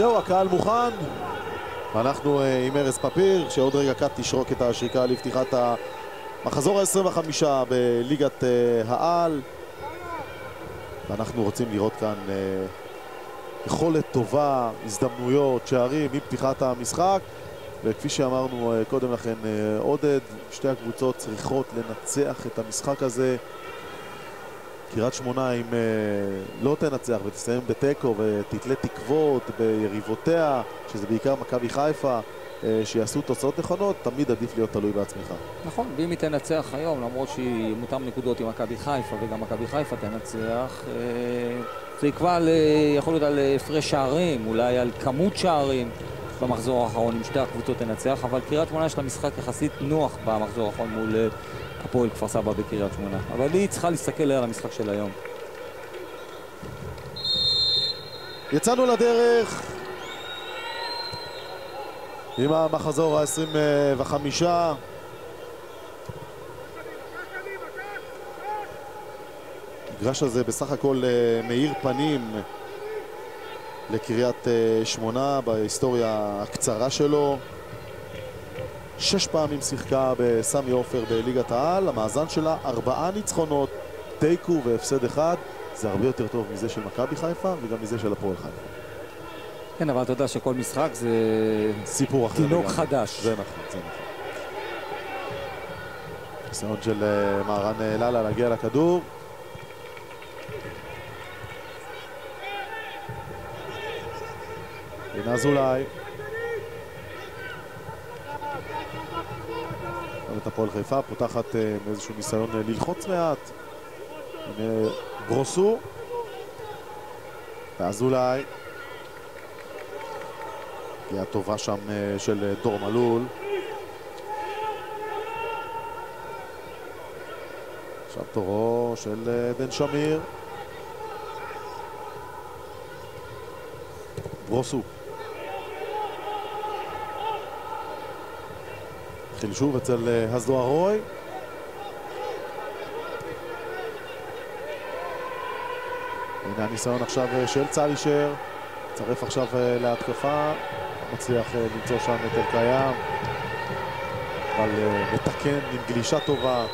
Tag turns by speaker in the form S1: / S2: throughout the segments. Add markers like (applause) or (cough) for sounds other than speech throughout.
S1: זהו, הקהל מוכן. ואנחנו אה, עם ארז פפיר, שעוד רגע קאט תשרוק את השריקה לפתיחת המחזור ה-25 בליגת אה, העל. ואנחנו רוצים לראות כאן אה, יכולת טובה, הזדמנויות, שערים עם פתיחת המשחק. וכפי שאמרנו קודם לכן, עודד, שתי הקבוצות צריכות לנצח את המשחק הזה. קריית שמונה אם לא תנצח ותסיים בתיקו ותתלה תקוות ביריבותיה, שזה בעיקר מכבי חיפה, שיעשו תוצאות נכונות, תמיד עדיף להיות תלוי בעצמך.
S2: נכון, ואם היא תנצח היום, למרות שהיא אותם נקודות עם מכבי חיפה וגם מכבי חיפה תנצח, זה יקבע יכול להיות על הפרש שערים, אולי על כמות שערים במחזור האחרון, אם שתי הקבוצות תנצח, אבל קריית שמונה יש לה משחק יחסית נוח במחזור האחרון מול הפועל כפר סבא בקריית שמונה. אבל היא צריכה להסתכל על המשחק של היום.
S1: יצאנו לדרך עם המחזור ה-25. המגרש הזה בסך הכל אה, מאיר פנים לקריית אה, שמונה בהיסטוריה הקצרה שלו. שש פעמים שיחקה בסמי עופר בליגת העל, המאזן שלה ארבעה ניצחונות, תיקו והפסד אחד, זה הרבה יותר טוב מזה של מכבי חיפה וגם מזה של הפועל חיפה.
S2: כן, אבל אתה יודע שכל משחק זה...
S1: סיפור אחר.
S2: תינוק חדש.
S1: זה נכון, זה נכון. ניסיון של אה, מהרן אה, לאללה להגיע לכדור. הנה אזולאי. את הפועל חיפה, פותחת אה, מאיזשהו ניסיון אה, ללחוץ מעט. הנה ברוסו. ואז אולי. פגיעה טובה שם אה, של דור מלול. עכשיו תורו של בן שמיר. ברוסו. התחיל שוב אצל הזו הרוי. הנה הניסיון עכשיו של צלישר. מצרף עכשיו להתקפה. מצליח למצוא שם את אלקיים. אבל מתקן עם גלישה טובה.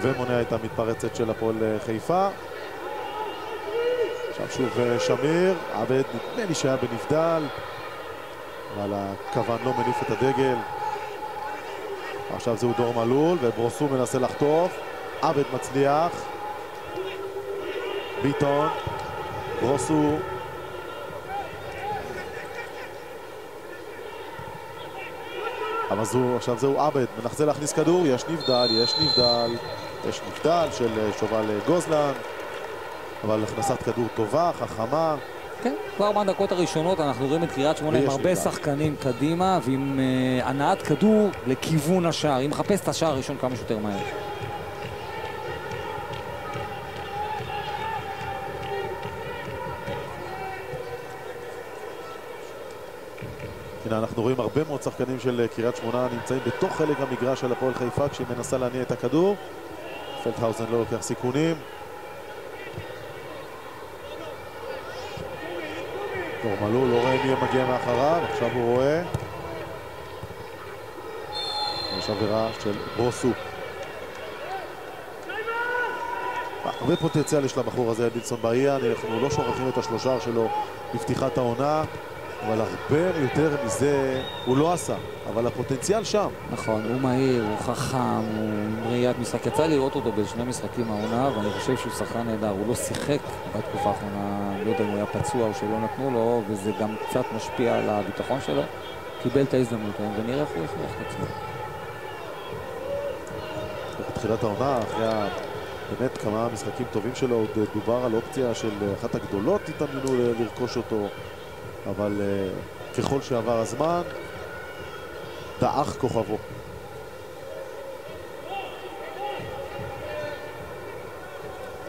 S1: ומונע את המתפרצת של הפועל חיפה. עכשיו שוב שמיר. עבד נדמה לי שהיה בנבדל. אבל הכוון לא מניף את הדגל. עכשיו זהו דור מלול, וברוסו מנסה לחטוף. עבד מצליח. ביטון. ברוסו. אבל זו, עכשיו זהו עבד, מנסה להכניס כדור, יש נבדל, יש נבדל, יש נבדל של שובל גוזלן, אבל הכנסת כדור טובה, חכמה.
S2: כן, כבר בדקות הראשונות אנחנו רואים את קריית שמונה עם הרבה שחקנים קדימה ועם uh, הנעת כדור לכיוון השער. היא מחפשת את השער הראשון כמה שיותר מהר.
S1: הנה, אנחנו רואים הרבה מאוד שחקנים של קריית שמונה נמצאים בתוך חלק המגרש של הפועל חיפה כשהיא מנסה להניע את הכדור. פלטהאוזן לא לוקח סיכונים. מלול לא רואה מי מגיע מאחריו, עכשיו הוא רואה. יש עבירה של ברוסו. הרבה פוטנציאל יש לבחור הזה, אדילסון באיה, אנחנו לא שוכחים את השלושה שלו בפתיחת העונה, אבל הרבה יותר מזה הוא לא עשה, אבל הפוטנציאל שם.
S2: נכון, הוא מהיר, הוא חכם, הוא עם ראיית משחק. יצא לראות אותו בשני משחקים העונה, ואני חושב שהוא שחקן נהדר. הוא לא שיחק בתקופה האחרונה, לא יודע אם הוא היה פצוע או שלא נתנו לו, וזה גם קצת משפיע על הביטחון שלו. קיבל את ההזדמנות היום, ונראה איך הוא יכניח את עצמו.
S1: בתחילת העונה, אחרי באמת כמה משחקים טובים שלו, עוד דובר על אופציה של אחת הגדולות התאמנו לרכוש אותו, אבל uh, ככל שעבר הזמן, דעך כוכבו.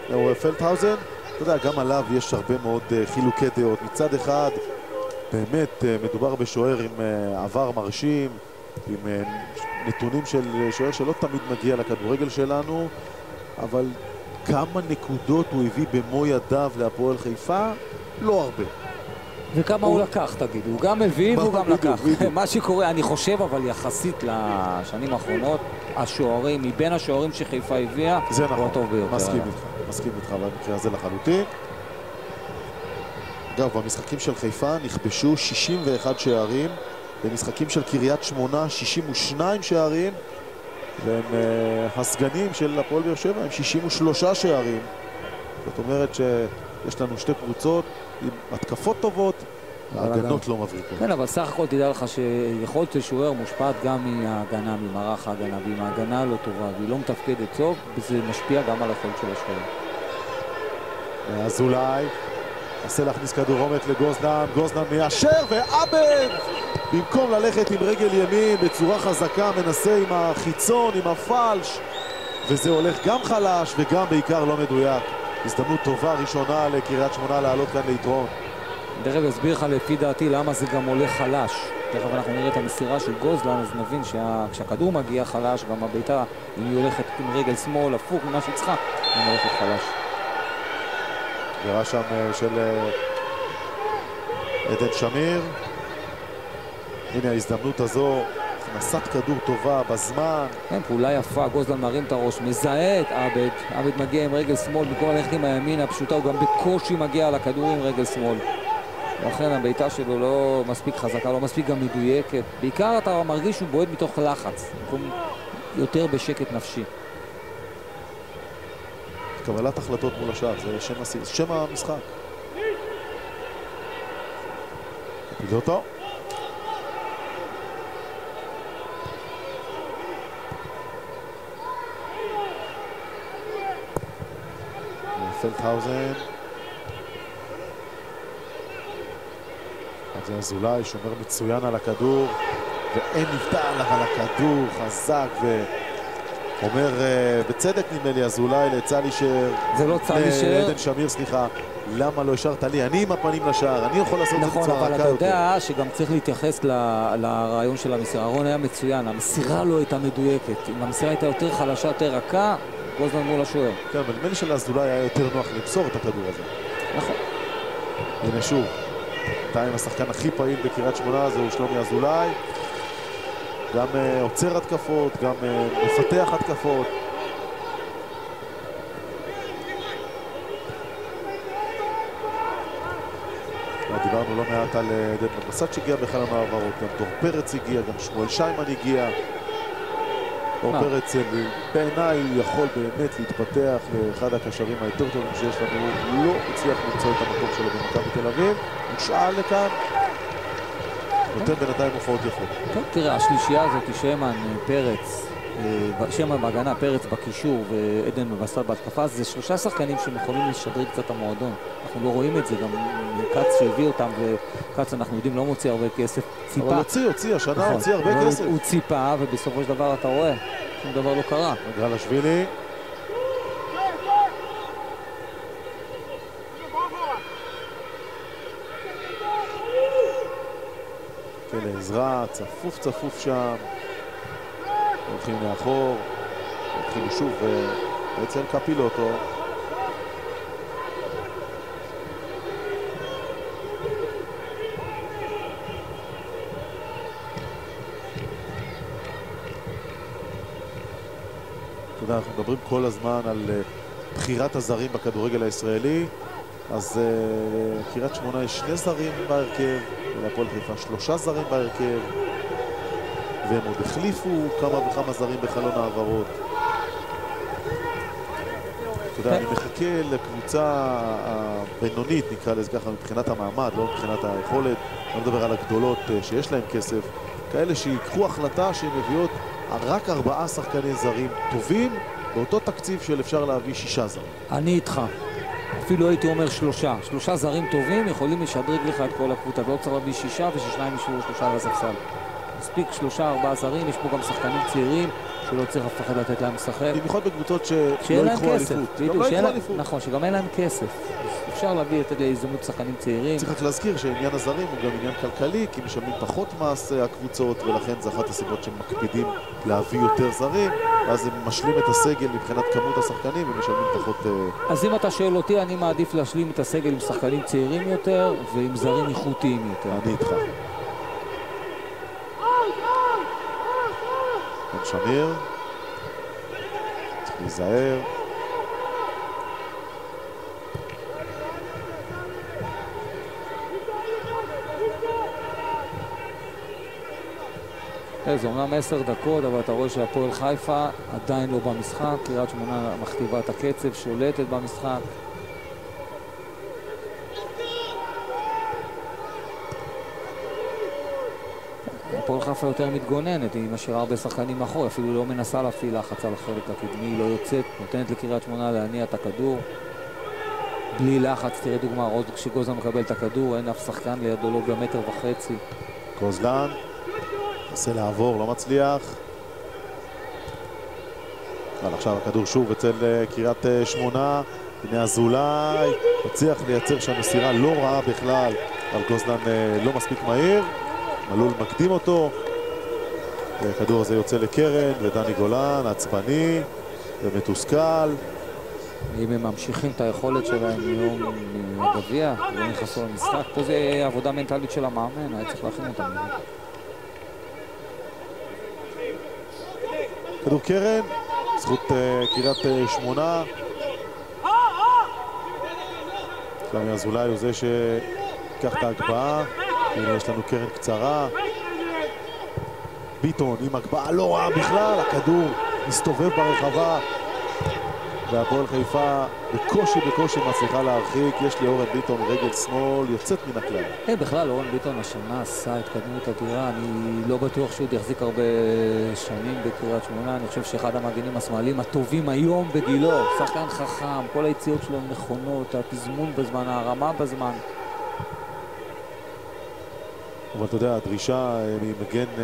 S1: זהו פלטהאוזן, אתה יודע, גם עליו יש הרבה מאוד uh, חילוקי דעות. מצד אחד, באמת uh, מדובר בשוער עם uh, עבר מרשים, עם נתונים של שוער שלא תמיד מגיע לכדורגל שלנו, אבל כמה נקודות הוא הביא במו ידיו להפועל חיפה? לא הרבה.
S2: וכמה הוא לקח, תגיד? הוא גם הביא והוא גם לקח. (laughs) מה שקורה, אני חושב, אבל יחסית לשנים האחרונות, השוערים, מבין השוערים שחיפה הביאה,
S1: זה
S2: הוא
S1: נכון,
S2: הטוב ביותר.
S1: מסכים איתך, מסכים איתך במקרה הזה לחלוטין. אגב, במשחקים של חיפה נכבשו 61 שערים, במשחקים של קריית שמונה 62 שערים, והם uh, הסגנים של הפועל באר שבע הם 63 שערים. זאת אומרת שיש לנו שתי קבוצות עם התקפות טובות, ההגנות לא מבריקות.
S2: כן, אבל סך הכל תדע לך שיכולת של שוער מושפעת גם מההגנה, ממערך ההגנה, ואם ההגנה לא טובה והיא לא מתפקדת טוב, זה משפיע גם על היכולת של השוער.
S1: אזולאי, מנסה להכניס כדור עומק לגוזנן, גוזנן מיישר ועבד! במקום ללכת עם רגל ימין בצורה חזקה, מנסה עם החיצון, עם הפלש, וזה הולך גם חלש וגם בעיקר לא מדויק. הזדמנות טובה ראשונה לקריית שמונה לעלות כאן ליתרון.
S2: תכף אסביר לך לפי דעתי למה זה גם עולה חלש. תכף אנחנו נראה את המסירה של גוזלן, אז נבין שכשהכדור מגיע חלש, גם הבעיטה, אם היא הולכת עם רגל שמאל, הפוך ממה שהיא צריכה, היא הולכת חלש.
S1: נראה שם אה, של אה, עדן שמיר. הנה ההזדמנות הזו, הכנסת כדור טובה בזמן.
S2: כן, פעולה יפה, גוזלן מרים את הראש, מזהה את עבד, עבד מגיע עם רגל שמאל, במקום ללכת עם הימין הפשוטה, הוא גם בקושי מגיע לכדור עם רגל שמאל. לכן הבעיטה שלו לא מספיק חזקה, לא מספיק גם מדויקת. בעיקר אתה מרגיש שהוא בועט מתוך לחץ, במקום יותר בשקט נפשי.
S1: קבלת החלטות מול השער, זה שם, הסי- שם המשחק. פילוטו. פלדהאוזן. זה אזולאי שומר מצוין על הכדור ואין נבדל אבל הכדור חזק ו... אומר אה, בצדק נדמה לי אזולאי לצלישר,
S2: זה לא צלישר.
S1: לעדן שמיר סליחה, למה לא השארת לי? אני עם הפנים לשער, אני יכול לעשות את זה
S2: נכון,
S1: בצורה
S2: אבל
S1: רכה
S2: אתה
S1: יותר.
S2: יודע שגם צריך להתייחס ל- לרעיון של המסירה. הרון היה מצוין, המסירה לא הייתה מדויקת. אם המסירה הייתה יותר חלשה, יותר רכה, גוזלן מול השוער.
S1: כן, אבל נדמה לי שלאזולאי היה יותר נוח למסור את הכדור הזה.
S2: נכון.
S1: הנה שוב, בינתיים השחקן הכי פעיל בקריית שמונה זה הוא שלומי אזולאי. גם אה, עוצר התקפות, גם אה, מפתח התקפות. דיברנו לא מעט על אה, עדן בן שהגיע בחלון העברות, גם דור פרץ הגיע, גם שמואל שיימן הגיע. דור
S2: מה?
S1: פרץ אה, בעיניי יכול באמת להתפתח לאחד הקשרים היותר טובים שיש לנו, הוא לא הצליח למצוא את המקום שלו במכבי תל אביב, הושאל לכאן, נותן בינתיים הופעות יפות.
S2: כן, תראה, השלישייה הזאת, שמן, פרץ, אה, שמן בהגנה, פרץ בקישור ועדן ובסל בהתקפה, זה שלושה שחקנים שיכולים לשדרג קצת את המועדון. אנחנו לא רואים את זה, גם כץ שהביא אותם, וכץ אנחנו יודעים לא מוציא הרבה כסף, ציפה.
S1: אבל הוציא, הוציא, השנה
S2: נכון,
S1: הוציא הרבה כסף.
S2: הוא, הוא ציפה, ובסופו של דבר אתה רואה, שום דבר לא קרה.
S1: גרלשווילי, כן, לעזרה, צפוף צפוף שם. הולכים לאחור, התחילו שוב אה, אצל קפילוטו. אתה יודע, אנחנו מדברים כל הזמן על אה, בחירת הזרים בכדורגל הישראלי, אז אה, קריית שמונה יש שני זרים בהרכב, ולהפועל חיפה שלושה זרים בהרכב, והם עוד החליפו כמה וכמה זרים בחלון העברות. אתה יודע, אני מחכה לקבוצה הבינונית, נקרא לזה ככה, מבחינת המעמד, לא מבחינת היכולת, לא מדבר על הגדולות אה, שיש להם כסף, כאלה שיקחו החלטה שהן מביאות רק ארבעה שחקני זרים טובים באותו תקציב של אפשר להביא שישה זרים.
S2: אני איתך. אפילו הייתי אומר שלושה. שלושה זרים טובים יכולים לשדרג לך את כל הקבוצה. לא צריך להביא שישה וששניים ישבו שלושה על הספסל. מספיק שלושה, ארבעה זרים, יש פה גם שחקנים צעירים שלא צריך אף אחד לתת להם לשחק.
S1: במיוחד בקבוצות שלא ייקחו
S2: כסף,
S1: אליפות.
S2: בדיוק,
S1: גם לא
S2: שאין להם-
S1: אליפות.
S2: נכון, שגם אין להם כסף. אפשר להביא את להזדמנות שחקנים צעירים.
S1: צריך רק להזכיר שעניין הזרים הוא גם עניין כלכלי, כי משלמים פחות מס אה, הקבוצות, ולכן זו אחת הסיבות שהם מקפידים להביא יותר זרים, ואז הם משלים את הסגל מבחינת כמות השחקנים ומשלמים פחות... אה,
S2: אז אם אתה שואל אותי, אני מעדיף להשלים את הסגל עם שחקנים צעירים יותר ועם זרים איכותיים יותר.
S1: אני איתך. בן שמיר. צריך להיזהר.
S2: אה, זה אומנם עשר דקות, אבל אתה רואה שהפועל חיפה עדיין לא במשחק. קריית שמונה מכתיבה את הקצב, שולטת במשחק. הפועל חיפה יותר מתגוננת, היא משאירה הרבה שחקנים מאחור, אפילו לא מנסה להפעיל לחץ על החלק הקדמי, היא לא יוצאת, נותנת לקריית שמונה להניע את הכדור. בלי לחץ, תראה דוגמה, עוד כשגוזלן מקבל את הכדור, אין אף שחקן לידו, לא במטר וחצי.
S1: גוזלן. מנסה לעבור, לא מצליח. אבל עכשיו הכדור שוב אצל אה, קריית אה, שמונה. הנה אזולאי. מצליח לייצר שם מסירה לא רעה בכלל. אבל גוזלן אה, לא מספיק מהיר. מלול מקדים אותו. הכדור הזה יוצא לקרן, ודני גולן עצבני ומתוסכל.
S2: אם הם ממשיכים את היכולת שלהם מיום הגביע, לא נכנסו למשחק, פה זה עבודה מנטלית של המאמן, היה צריך להכין אותם.
S1: כדור קרן, זכות אה, קריית אה, שמונה. שלומי אזולאי הוא זה שיקח את ההגבהה. הנה יש לנו קרן קצרה. ביטון עם הגבהה לא רעה בכלל, הכדור מסתובב ברחבה. והפועל חיפה בקושי בקושי מצליחה להרחיק. יש לאורן ביטון רגל שמאל יוצאת מן הכלל.
S2: אה, בכלל, אורן ביטון השנה עשה התקדמות אדירה, אני לא בטוח שהוא יחזיק הרבה שנים בקריית שמונה, אני חושב שאחד המגנים השמאליים הטובים היום בגילו, שחקן חכם, כל היציאות שלו נכונות, התזמון בזמן, הרמה בזמן.
S1: אבל אתה יודע, הדרישה אה, ממגן, אה,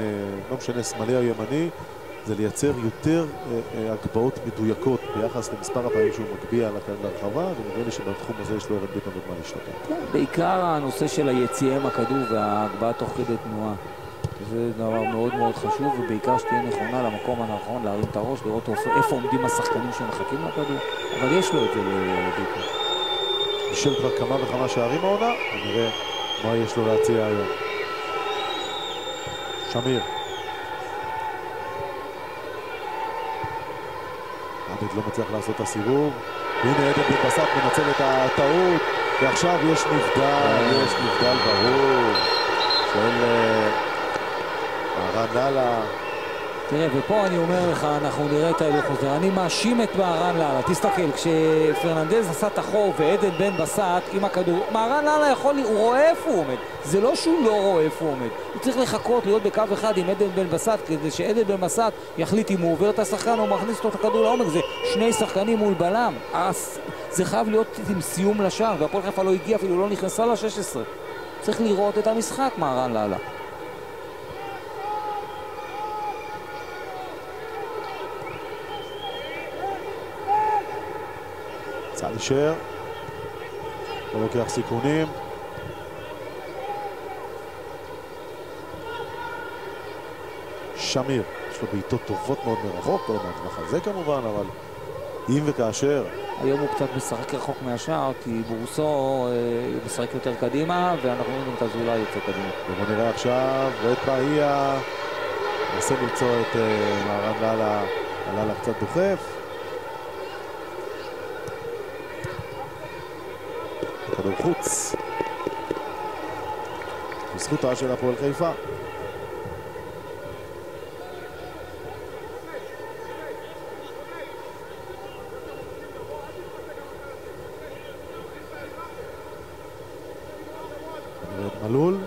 S1: לא משנה, שמאלי או ימני, זה לייצר יותר אה, הגבהות מדויקות ביחס למספר הפעמים שהוא מגביה לרחבה, ונראה לי שבתחום הזה יש לאורן ביטון עוד מה להשתפר.
S2: כן, בעיקר הנושא של היציאה עם הכדור וההגבהה תוך כדי תנועה. זה דבר מאוד מאוד חשוב, ובעיקר שתהיה נכונה למקום הנכון, להרים את הראש, לראות איפה עומדים השחקנים שמחכים לכדור, אבל יש לו את זה לביטון.
S1: בישל כבר כמה וכמה שערים העונה, ונראה מה יש לו להציע היום. שמיר. עבד לא מצליח לעשות את הסיבוב. הנה עדן בן בסט מנצל את הטעות, ועכשיו יש נבדל, יש נבדל ברור של אה, לאללה.
S2: תראה, ופה אני אומר לך, אנחנו נראה את ההילוך חוזר. אני מאשים את מהרן לאללה. תסתכל, כשפרננדז עשה את החור ועדן בן בסט עם הכדור, מהרן לאללה יכול, הוא רואה איפה הוא עומד. זה לא שהוא לא רואה איפה הוא עומד. הוא צריך לחכות, להיות בקו אחד עם עדן בן בסט, כדי שעדן בן בסט יחליט אם הוא עובר את השחקן או מכניס אותו את הכדור לעומק. זה שני שחקנים מול בלם. אז זה חייב להיות עם סיום לשער, והפועל חיפה לא הגיעה, אפילו לא נכנסה ל-16. צריך לראות את המשחק, מהרן לאללה.
S1: צה"ל אישר, לא לוקח סיכונים. שמיר, יש לו בעיטות טובות מאוד מרחוק, לא מהטווח הזה כמובן, אבל אם וכאשר,
S2: היום הוא קצת משחק רחוק מהשער, כי בורסו אה, משחק יותר קדימה, ואנחנו רואים גם את אזולאי יוצא קדימה.
S1: ובוא נראה עכשיו את באיה, מנסה למצוא את אה, מהרן לאללה, לאללה קצת דוחף. כדור חוץ. בזכותה של הפועל חיפה. מלול.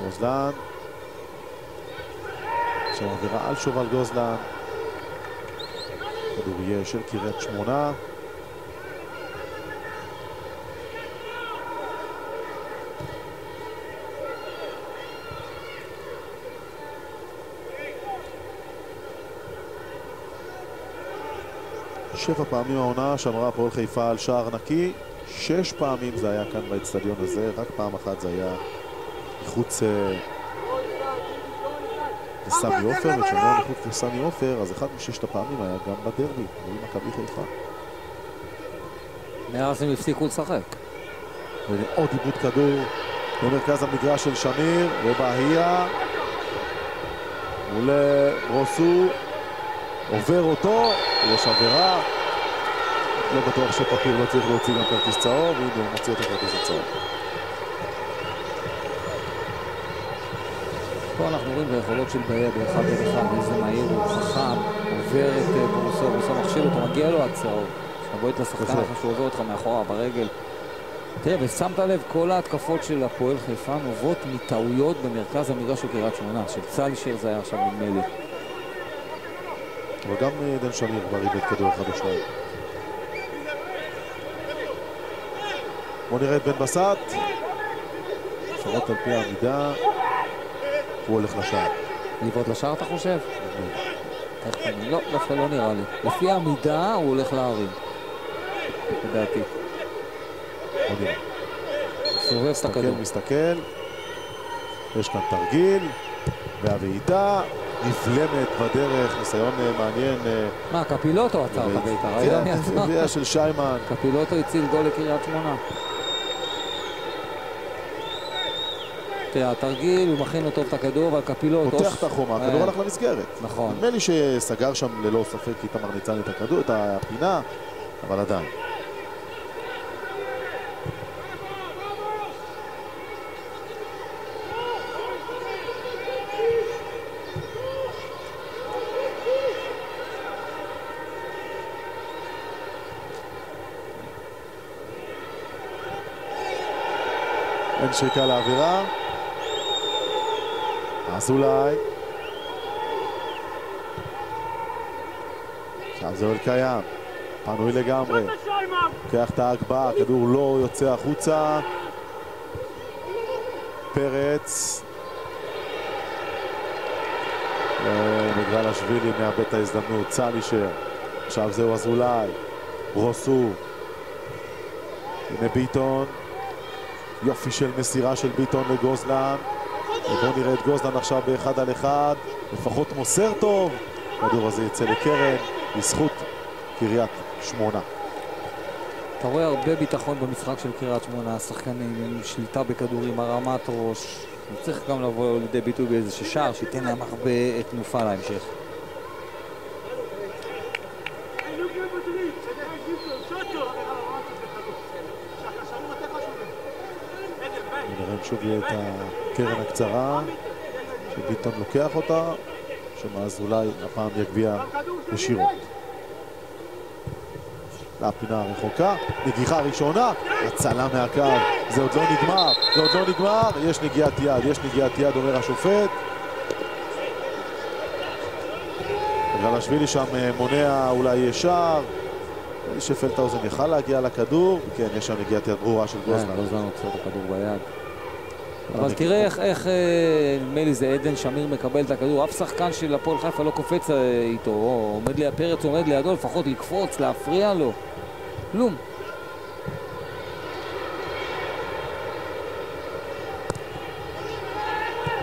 S1: גוזלן. עכשיו עבירה על שובל גוזלן. כדור יהיה של קריית שמונה. שבע פעמים העונה שמרה הפועל חיפה על שער נקי, שש פעמים זה היה כאן באצטדיון הזה, רק פעם אחת זה היה מחוץ אה, לסמי עופר, וכשאני אומר מחוץ לסמי עופר, אז אחד מששת הפעמים היה גם בדרבי, מול מכבי חיפה.
S2: מאז הם הפסיקו לשחק.
S1: עוד עיבוד כדור במרכז המגרש של שמיר, ובהייה מול ברוסו, עובר אותו, יש עבירה. לא בטוח שפפיר לא צריך להוציא גם כרטיס צהוב, הנה הוא מוציא את הכרטיס הצהוב.
S2: פה אנחנו רואים ביכולות של באיה באחד על אחד, איזה מהיר הוא חכם, עובר את בורסו, בורסו מכשיל אותו, מגיע לו הצהוב. כשאתה בועט לשחקן
S1: יפה.
S2: אחר שהוא עובר אותך מאחורה ברגל. תראה, ושמת לב, כל ההתקפות של הפועל חיפה נובעות מטעויות במרכז המגרש של קריית שמונה, של צלישר זה היה עכשיו נדמה לי.
S1: אבל גם אה, דן שמיר כבר איבד כדור אחד או שניים. בואו נראה את בן בסט. לפחות על פי העמידה, הוא הולך לשער.
S2: לבעוט לשער אתה חושב? לא, דווקא לא נראה לי. לפי העמידה הוא הולך להרים. לדעתי.
S1: נראה.
S2: סובב את
S1: מסתכל,
S2: הכדור.
S1: מסתכל. יש כאן תרגיל, והבעיטה נבלמת בדרך, ניסיון אה, מעניין. אה,
S2: מה, קפילוטו עצר את הבית"ר, ראית מי עצר?
S1: הביאה של שיימן.
S2: קפילוטו הציל גול לקריית שמונה. תראה, התרגיל, הוא מכין לו טוב את הכדור, אבל קפילוטו...
S1: פותח את החומה, הכדור
S2: אה,
S1: הלך למסגרת.
S2: נכון.
S1: נדמה לי שסגר שם ללא ספק איתמר ניצן את הכדור, את הפינה, אבל עדיין. אין שריקה לאווירה. אזולאי. עכשיו זה קיים, פנוי לגמרי. לוקח את ההגבהה, הכדור לא יוצא החוצה. פרץ. בגלל השבילי מאבד את ההזדמנות, צלישר. עכשיו זהו אזולאי. רוסו. הנה ביטון. יופי של מסירה של ביטון לגוזלן. ובואו נראה את גוזלן עכשיו באחד על אחד. לפחות מוסר טוב. הכדור הזה יצא לקרן, בזכות קריית שמונה.
S2: אתה רואה הרבה ביטחון במשחק של קריית שמונה, השחקנים עם שליטה בכדורים, הרמת ראש. צריך גם לבוא לידי ביטוי באיזה שער שייתן להם הרבה תנופה להמשך.
S1: נראה שוב יהיה את הקרן הקצרה, שביטון לוקח אותה, שמאז אולי הפעם יגביה ישירות. לפינה הרחוקה, נגיחה ראשונה, הצלה מהקו, זה עוד לא נגמר, זה עוד לא נגמר, יש נגיעת יד, יש נגיעת יד, אומר השופט. גלשווילי שם אה, מונע אולי שער, לי שפלטהאוזן יכל להגיע לכדור, כן, יש שם נגיעת יד ברורה של
S2: כן,
S1: גוזלן.
S2: גוזלן עוצר את הכדור ביד. אבל תראה איך, איך אה, נדמה לי זה עדן שמיר מקבל את הכדור, אף שחקן של הפועל חיפה לא קופץ אה, איתו, או עומד לי, פרץ עומד לידו, לפחות לקפוץ, להפריע לו. כלום.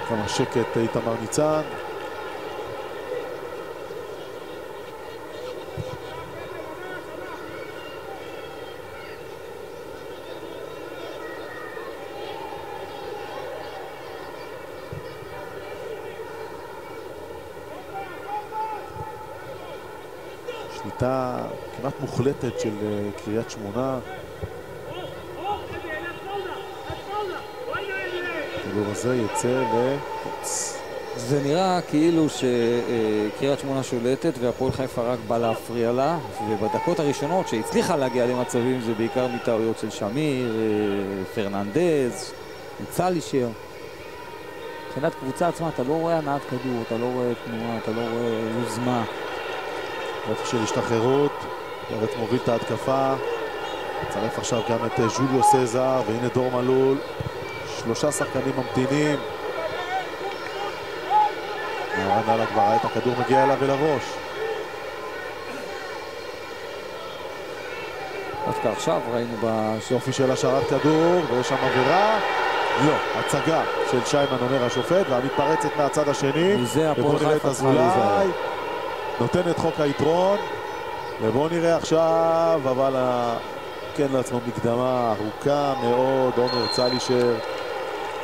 S1: כמה שקט איתמר ניצן. שליטה כמעט מוחלטת של אה, קריית שמונה. הכדור הזה יצא לחוץ.
S2: זה נראה כאילו שקריית שמונה שולטת והפועל חיפה רק בא להפריע לה ובדקות הראשונות שהצליחה להגיע למצבים זה בעיקר מטעויות של שמיר, אה, פרננדז, צלישר. מבחינת קבוצה עצמה אתה לא רואה הנעת כדור, אתה לא רואה תנועה, אתה לא רואה יוזמה.
S1: איפה של השתחררות, פרץ מוביל את ההתקפה, מצרף עכשיו גם את אה, ז'וליו סזר, והנה דור מלול, שלושה שחקנים ממתינים. מהרן אללה כבר ראה את הכדור מגיע אליו אל הראש.
S2: דווקא עכשיו ראינו בש...
S1: יופי של השארת כדור, ויש שם עבירה. לא, הצגה של שיימן אומר השופט, והמתפרצת מהצד השני.
S2: מזה הפועל חיפה צריכה להיזהר.
S1: נותן את חוק היתרון. ובואו נראה עכשיו, אבל כן לעצמו מקדמה ארוכה מאוד, עומר צלישר.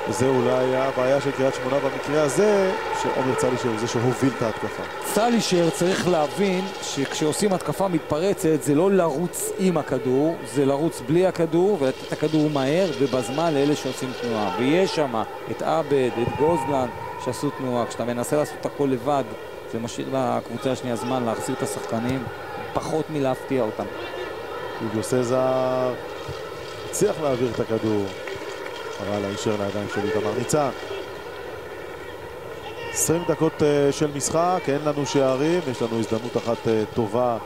S1: וזה אולי הבעיה של קריית שמונה במקרה הזה, שעומר צלישר הוא זה שהוביל את ההתקפה.
S2: סלישר צריך להבין שכשעושים התקפה מתפרצת זה לא לרוץ עם הכדור, זה לרוץ בלי הכדור ולתת את הכדור מהר ובזמן לאלה שעושים תנועה. ויש שם את עבד, את גוזלן שעשו תנועה. כשאתה מנסה לעשות הכל לבד, זה משאיר לקבוצה השנייה זמן להחזיר את השחקנים, פחות מלהפתיע אותם.
S1: יוליו סזר הצליח להעביר את הכדור, אבל הישר לידיים של איתמר ניצן. 20 דקות אה, של משחק, אין לנו שערים, יש לנו הזדמנות אחת אה, טובה,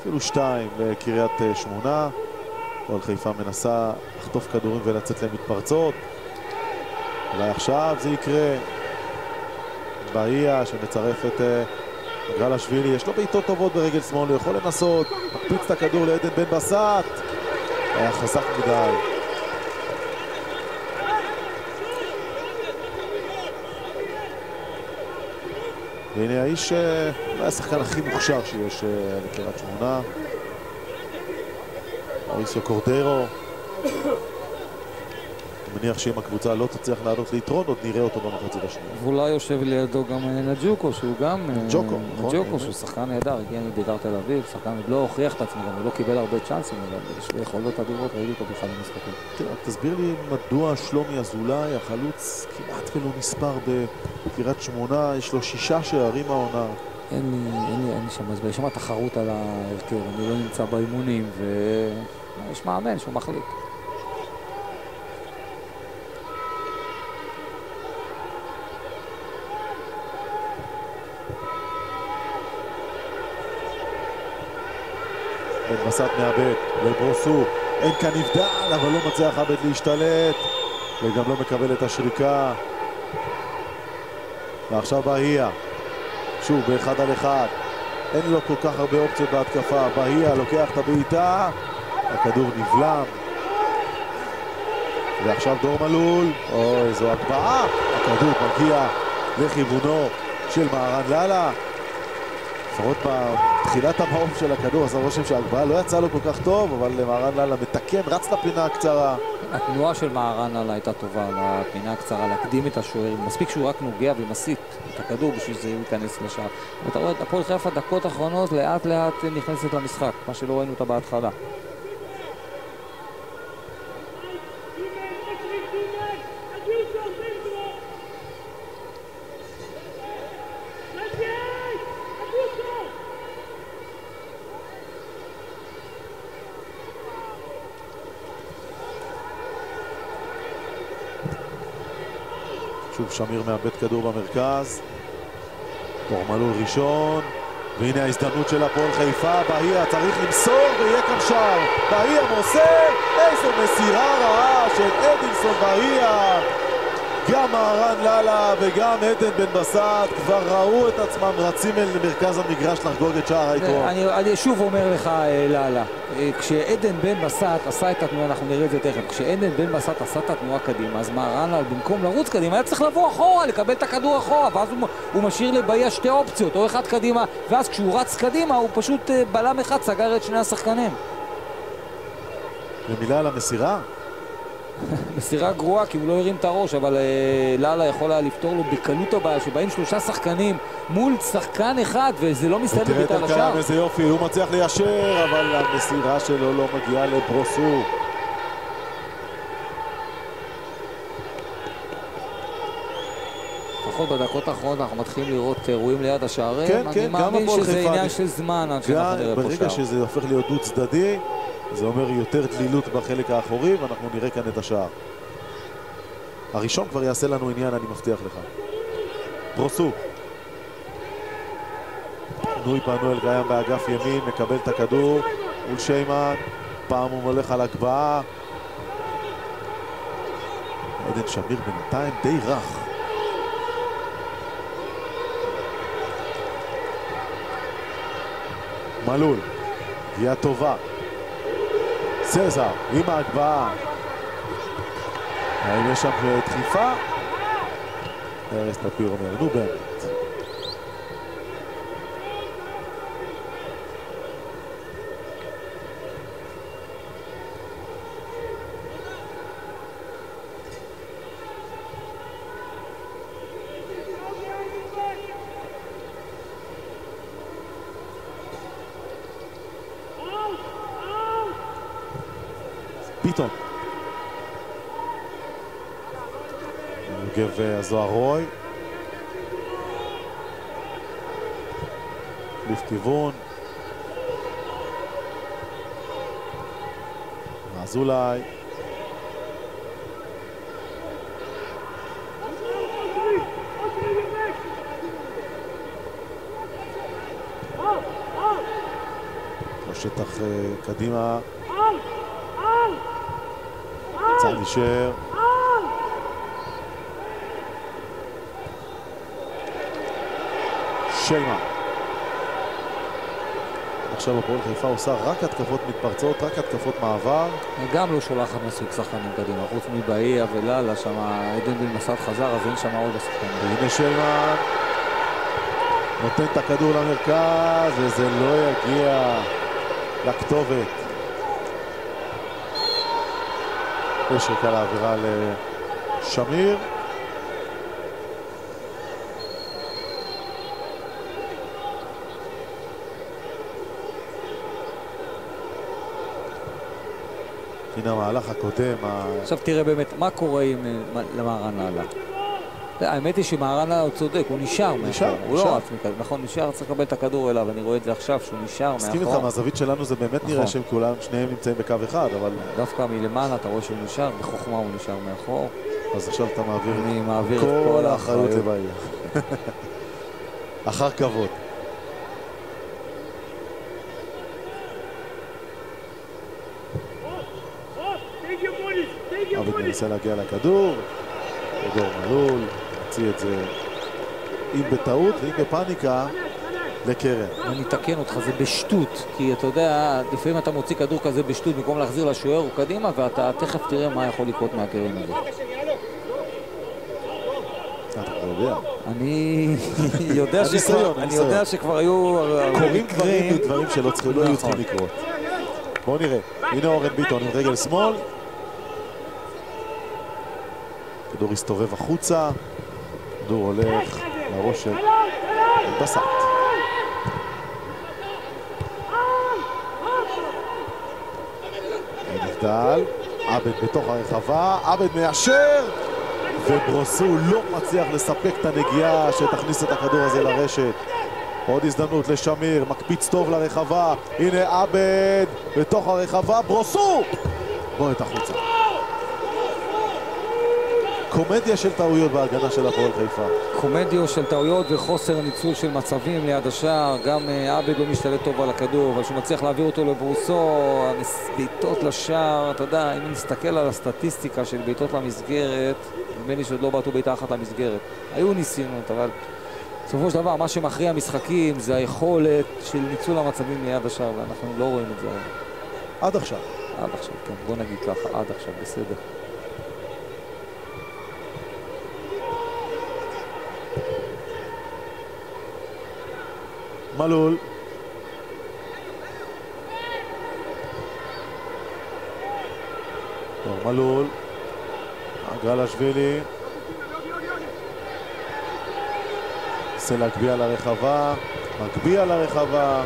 S1: אפילו שתיים לקריית אה, שמונה. כל חיפה מנסה לחטוף כדורים ולצאת למתפרצות. אולי עכשיו זה יקרה. באיה שמצרף את אה, גרלשווילי, יש לו בעיטות טובות ברגל שמאל, הוא יכול לנסות, מקפיץ את הכדור לעדן בן בסט, היה חזק מדי. והנה האיש, אה, אולי השחקן הכי מוכשר שיש אה, לקריית שמונה, אוריסיו קורדרו. מניח שאם הקבוצה לא תצליח לעלות ליתרון, עוד נראה אותו במחצית השנייה.
S2: ואולי יושב לידו גם אה, נג'וקו, שהוא גם... אה,
S1: נג'וקו, נכון,
S2: נג'וקו. שהוא שחקן נהדר, הגיע מבית"ר תל אביב, שחקן לא הוכיח את עצמו, גם הוא לא קיבל הרבה צ'אנסים, אבל יש לו יכולות אדירות, ראיתי אותו בכלל במשחקים.
S1: תסביר לי מדוע שלומי אזולאי, החלוץ, כמעט ולא נספר בקריית שמונה, יש לו שישה שערים העונה.
S2: אין לי, אין לי, אין לי שם, אז יש שם תחרות על ההרכב, אני לא נמצא באימונים, ויש מאמן שהוא מחליט.
S1: בסט מאבד, לברוסו, אין כאן נבדל, אבל לא מצליח עבד להשתלט, וגם לא מקבל את השריקה. ועכשיו בהייה, שוב באחד על אחד, אין לו כל כך הרבה אופציות בהתקפה, בהייה לוקח את הבעיטה, הכדור נבלם. ועכשיו דור מלול, אוי, זו הקפאה, הכדור מגיע לכיוונו של מהרן לאללה. לפחות בתחילת המעוף של הכדור, עשה רושם שההגבהה לא יצאה לו כל כך טוב, אבל מהרן לאללה מתקן, רץ לפינה הקצרה.
S2: התנועה של מהרן הלאה הייתה טובה לפינה הקצרה, להקדים את השוער, מספיק שהוא רק נוגע ומסיט את הכדור בשביל שזה ייכנס לשער. ואתה רואה את הפועל חיפה דקות אחרונות לאט לאט נכנסת למשחק, מה שלא ראינו אותה בהתחלה.
S1: שמיר מאבד כדור במרכז. דור מלול ראשון. והנה ההזדמנות של הפועל חיפה, בהייה צריך למסור ויהיה כאן שער. בהייה מוסר, איזו מסירה רעה של אדינסון בהייה. גם מהרן לאללה וגם עדן בן בסט כבר ראו את עצמם רצים אל מרכז המגרש לחגוג את שער היתרון.
S2: אני, אני שוב אומר לך, אה, לאללה, אה, כשעדן בן בסט עשה את התנועה, אנחנו נראה את זה תכף, כשעדן בן בסט עשה את התנועה קדימה, אז מהרן לאללה, במקום לרוץ קדימה, היה צריך לבוא אחורה, לקבל את הכדור אחורה, ואז הוא, הוא משאיר לבהייה שתי אופציות, או אחד קדימה, ואז כשהוא רץ קדימה, הוא פשוט אה, בלם אחד סגר את שני השחקנים.
S1: ומילה על המסירה? (laughs)
S2: מסירה גרועה כי הוא לא הרים את הראש, אבל אה, לאללה יכול היה לפתור לו בקלות הבעיה, שבאים שלושה שחקנים מול שחקן אחד, וזה לא מסתיים
S1: תראה את
S2: בביתה לשער.
S1: אלקיים, איזה יופי, הוא מצליח ליישר, אבל המסירה שלו לא מגיעה לברוסו.
S2: לפחות בדקות האחרונות אנחנו מתחילים לראות אירועים ליד השערים.
S1: כן,
S2: אני
S1: כן, גם
S2: מאמין
S1: הפועל
S2: שזה
S1: חיפה.
S2: עניין של זמן עד שאנחנו נראה פה
S1: ברגע
S2: שער.
S1: שזה הופך להיות דו צדדי, זה אומר יותר דלילות בחלק האחורי, ואנחנו נראה כאן את השער. הראשון כבר יעשה לנו עניין, אני מבטיח לך. ברוסו. נוי פנואל קיים באגף ימין, מקבל את הכדור מול שיימן, פעם הוא הולך על הגבהה. עדן שמיר בינתיים די רך. מלול, פגיעה טובה. סזר עם ההגבהה. האם יש שם דחיפה? ארז טפיר אומר, נו באמת. ביטון. יוגב הזוהר רוי. החליף כיוון. אזולאי. שטח קדימה. צה"ל יישאר. שיימן. עכשיו הפועל חיפה עושה רק התקפות מתפרצות, רק התקפות מעבר.
S2: היא גם לא שולחת מספיק שחקנים קדימה, חוץ מבאיה ולאללה, שם עדן בן מסד חזר, אז אין שם עוד השחקנים.
S1: והנה שיימן נותן את הכדור למרכז, וזה לא יגיע לכתובת. יש ריקה לעבירה לשמיר. הנה המהלך הקודם.
S2: עכשיו תראה באמת מה קורה עם למהרן לאללה. האמת היא שמהרן לאללה הוא צודק, הוא נשאר מאחור. הוא לא רץ מכאן, נכון, נשאר, צריך לקבל את הכדור אליו, אני רואה את זה עכשיו שהוא נשאר מאחור.
S1: מסכים איתך, מהזווית שלנו זה באמת נראה שהם כולם, שניהם נמצאים בקו אחד, אבל...
S2: דווקא מלמעלה אתה רואה שהוא נשאר, בחוכמה הוא נשאר מאחור.
S1: אז עכשיו אתה מעביר את כל האחריות לבעיה. (laughs) אחר כבוד. עבד מנסה להגיע לכדור, דור מלול, הוציא את זה אם בטעות ואם בפאניקה לקרן.
S2: אני אתקן אותך, זה בשטות, כי אתה יודע, לפעמים אתה מוציא כדור כזה בשטות במקום להחזיר לשוער קדימה, ואתה תכף תראה מה יכול לקרות מהקרן הזה.
S1: יודע.
S2: אני (laughs) יודע שכבר, אני יודע שכבר היו...
S1: קורים דברים שלא היו צריכים לקרות. בואו נראה, הנה אורן ביטון עם רגל שמאל. כדור הסתובב החוצה, כדור הולך לראש של בסט. נבדל, עבד בתוך הרחבה, עבד מאשר, וברוסו לא מצליח לספק את הנגיעה שתכניס את הכדור הזה לרשת. עוד הזדמנות לשמיר, מקפיץ טוב לרחבה, הנה עבד בתוך הרחבה, ברוסו! בועט החוצה. קומדיה של טעויות בהגנה של הפועל חיפה.
S2: קומדיה של טעויות וחוסר ניצול של מצבים ליד השער. גם עבד לא משתלט טוב על הכדור, אבל כשהוא מצליח להעביר אותו לברוסו, בעיטות לשער, אתה יודע, אם נסתכל על הסטטיסטיקה של בעיטות למסגרת, נדמה לי שעוד לא בעטו בעיטה אחת למסגרת. היו ניסיונות, אבל בסופו של דבר, מה שמכריע משחקים זה היכולת של ניצול המצבים ליד השער, ואנחנו לא רואים את זה היום.
S1: עד עכשיו.
S2: עד עכשיו, כן. בוא נגיד ככה, עד עכשיו, בסדר.
S1: מלול. טוב, מלול. גרלשווילי. מנסה להגביה לרחבה. מגביה לרחבה.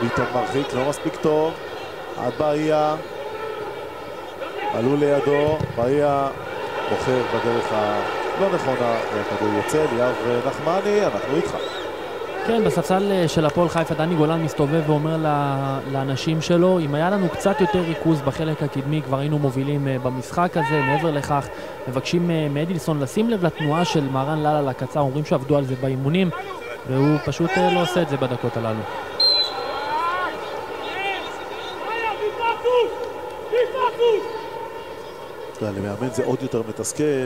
S1: ביטון מרחיק, לא מספיק טוב. עד בעיה. מלול לידו. בעיה בוחר בדרך הלא נכונה. והכדור יוצא. ליאב נחמני, אנחנו איתך.
S3: כן, בספסל של הפועל חיפה דני גולן מסתובב ואומר לאנשים שלו אם היה לנו קצת יותר ריכוז בחלק הקדמי כבר היינו מובילים במשחק הזה. מעבר לכך מבקשים מאדילסון לשים לב לתנועה של מהרן לאללה לקצר אומרים שעבדו על זה באימונים והוא פשוט לא עושה את זה בדקות הללו.
S1: למאמן זה עוד יותר מתסכל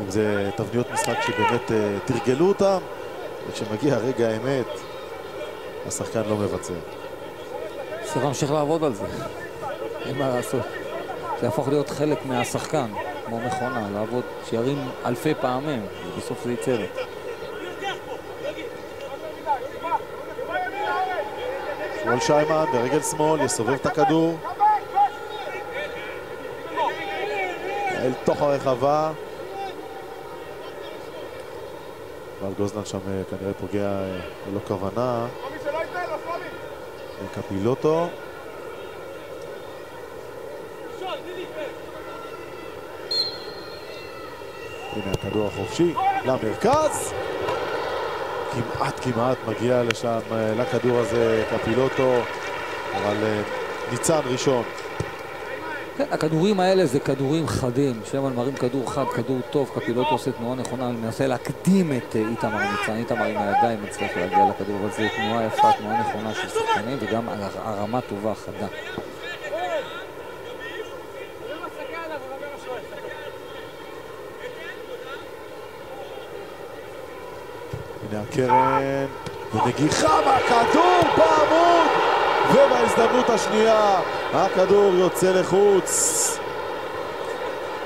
S1: אם זה תבניות משחק שבאמת תרגלו אותם וכשמגיע רגע האמת, השחקן לא מבצע.
S2: צריך להמשיך לעבוד על זה. אין מה לעשות. זה יהפוך להיות חלק מהשחקן, כמו מכונה, לעבוד, שירים אלפי פעמים, ובסוף זה יצא לו.
S1: שמואל שיימן ברגל שמאל, יסובב את הכדור. אל תוך הרחבה. אבל גוזלן שם אה, כנראה פוגע אה, ללא כוונה. קפילוטו. הנה הכדור החופשי למרכז. כמעט כמעט מגיע לשם, אה, לכדור הזה קפילוטו, אבל ניצן ראשון.
S2: כן, הכדורים האלה זה כדורים חדים. שמן מרים כדור חד, כדור טוב, קפילוטו עושה תנועה נכונה, אני מנסה להקדים את אה, איתמר ניצן. איתמר עם הידיים מצליח להגיע לכדור, אבל זו תנועה יפה, תנועה נכונה של שחקנים, וגם הרמה טובה, חדה.
S1: הנה הקרן, ונגיחה מהכדור בעמוד! ובהזדמנות השנייה הכדור יוצא לחוץ.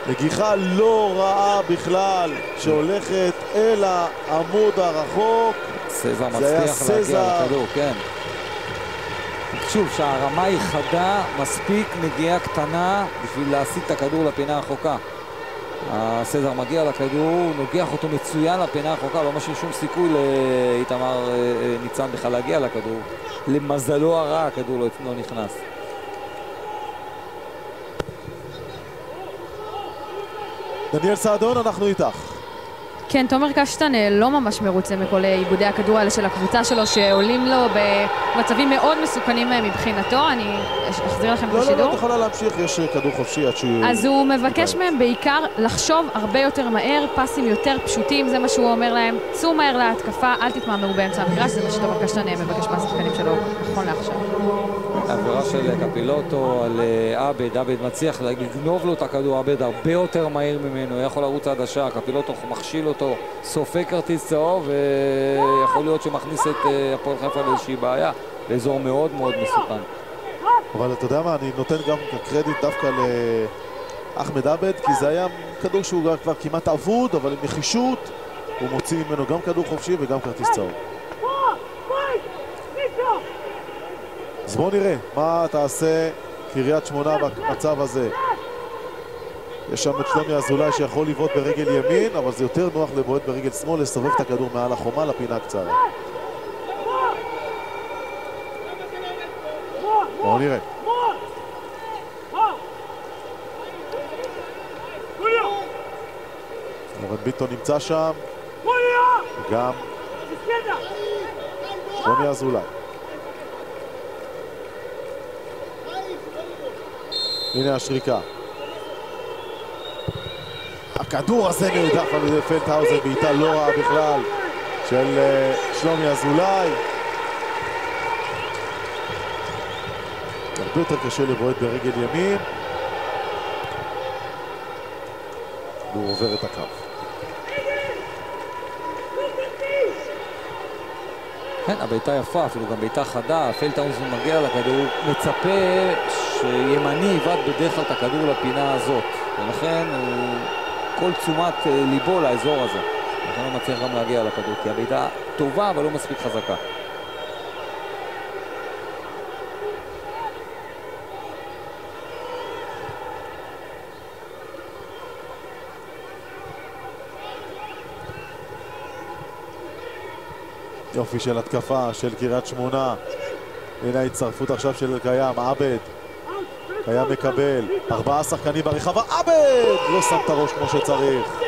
S1: נגיחה לא רעה בכלל, שהולכת אל העמוד הרחוק.
S2: סזר מצליח להגיע לכדור, כן. שוב, שהרמה היא חדה, מספיק נגיעה קטנה בשביל להסיט את הכדור לפינה הרחוקה. הסזר מגיע לכדור, נוגח אותו מצוין לפינה הרחוקה, לא משאיר שום סיכוי לאיתמר אה, אה, ניצן בכלל להגיע לכדור. למזלו הרע הכדור לא, לא נכנס.
S1: דניאל סעדון, אנחנו איתך.
S4: כן, תומר קשטן אה, לא ממש מרוצה מכל עיבודי הכדור האלה של הקבוצה שלו, שעולים לו במצבים מאוד מסוכנים אה, מבחינתו. אני אחזיר לכם את
S1: השידור.
S4: לא,
S1: לא, לא, את יכולה להמשיך, יש אה, כדור חופשי עד שהוא...
S4: אז הוא מבקש מהם בעיקר לחשוב הרבה יותר מהר, פסים יותר פשוטים, זה מה שהוא אומר להם. צאו מהר להתקפה, אל תתמהמרו באמצע המגרש, זה מה שתומר קשטן מבקש מהשחקנים שלו נכון לעכשיו.
S2: עבירה של קפילוטו על עבד, עבד מצליח לגנוב לו את הכדור, עבד הרבה יותר מהיר ממנו, יכול לרוץ עד השער, קפילוטו מכשיל אותו, סופג כרטיס צהוב, ויכול להיות שמכניס את אה, הפועל חיפה לאיזושהי בעיה, באזור מאוד מאוד מסוכן.
S1: אבל אתה יודע מה, אני נותן גם קרדיט דווקא לאחמד עבד, כי זה היה כדור שהוא כבר כמעט אבוד, אבל עם נחישות, הוא מוציא ממנו גם כדור חופשי וגם כרטיס צהוב. אז בואו נראה מה תעשה קריית שמונה במצב הזה. יש שם את שלומי אזולאי שיכול לבעוט ברגל ימין, אבל זה יותר נוח לבועט ברגל שמאל, לסובב את הכדור מעל החומה לפינה הקצרה. בואו נראה. אורן ביטון נמצא שם, וגם שלומי אזולאי. הנה השריקה. הכדור הזה נרדף על ידי פלטהאוזן, בעיטה לא רעה בכלל של אה, שלומי אזולאי. הרבה יותר קשה לבועט ברגל ימין. והוא עובר את הקו.
S2: כן, הבעיטה יפה, אפילו גם בעיטה חדה, פלטהאוזן מגיע לכדור, מצפה שימני יבעט בדרך כלל את הכדור לפינה הזאת, ולכן כל תשומת אה, ליבו לאזור הזה. לכן הוא מצליח גם להגיע לכדור, כי הבעיטה טובה אבל לא מספיק חזקה.
S1: יופי של התקפה של קריית שמונה. הנה ההצטרפות עכשיו של אלקיים, עבד. קיים מקבל, ארבעה שחקנים ברחבה, עבד! לא שם את הראש כמו שצריך.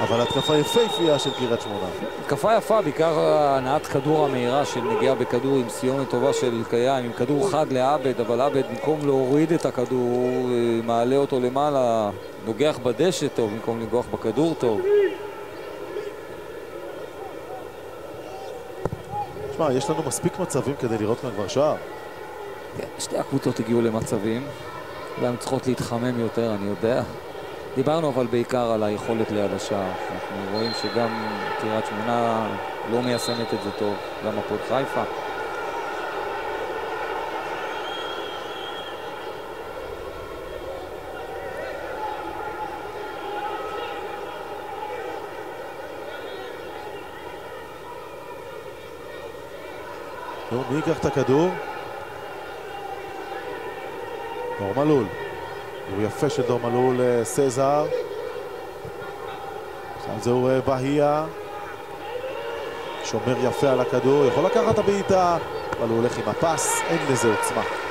S1: אבל התקפה יפהפייה של קריית שמונה.
S2: התקפה יפה, בעיקר הנעת כדור המהירה של נגיעה בכדור עם סיומת טובה של קיים, עם כדור חד לעבד, אבל עבד במקום להוריד את הכדור, מעלה אותו למעלה, נוגח בדשא טוב במקום לנגוח בכדור טוב.
S1: תשמע, יש לנו מספיק מצבים כדי לראות כאן כבר שער.
S2: שתי הקבוצות הגיעו למצבים, והן צריכות להתחמם יותר, אני יודע. דיברנו אבל בעיקר על היכולת ליד השער. אנחנו רואים שגם קריית שמונה לא מיישמת את זה טוב, גם הפועל חיפה.
S1: מי ייקח את הכדור? דור מלול. הוא יפה של דור מלול, אה, סזר. עכשיו זהו אה, בהייה. שומר יפה על הכדור, יכול לקחת את הבעיטה, אבל הוא הולך עם הפס, אין לזה עוצמה.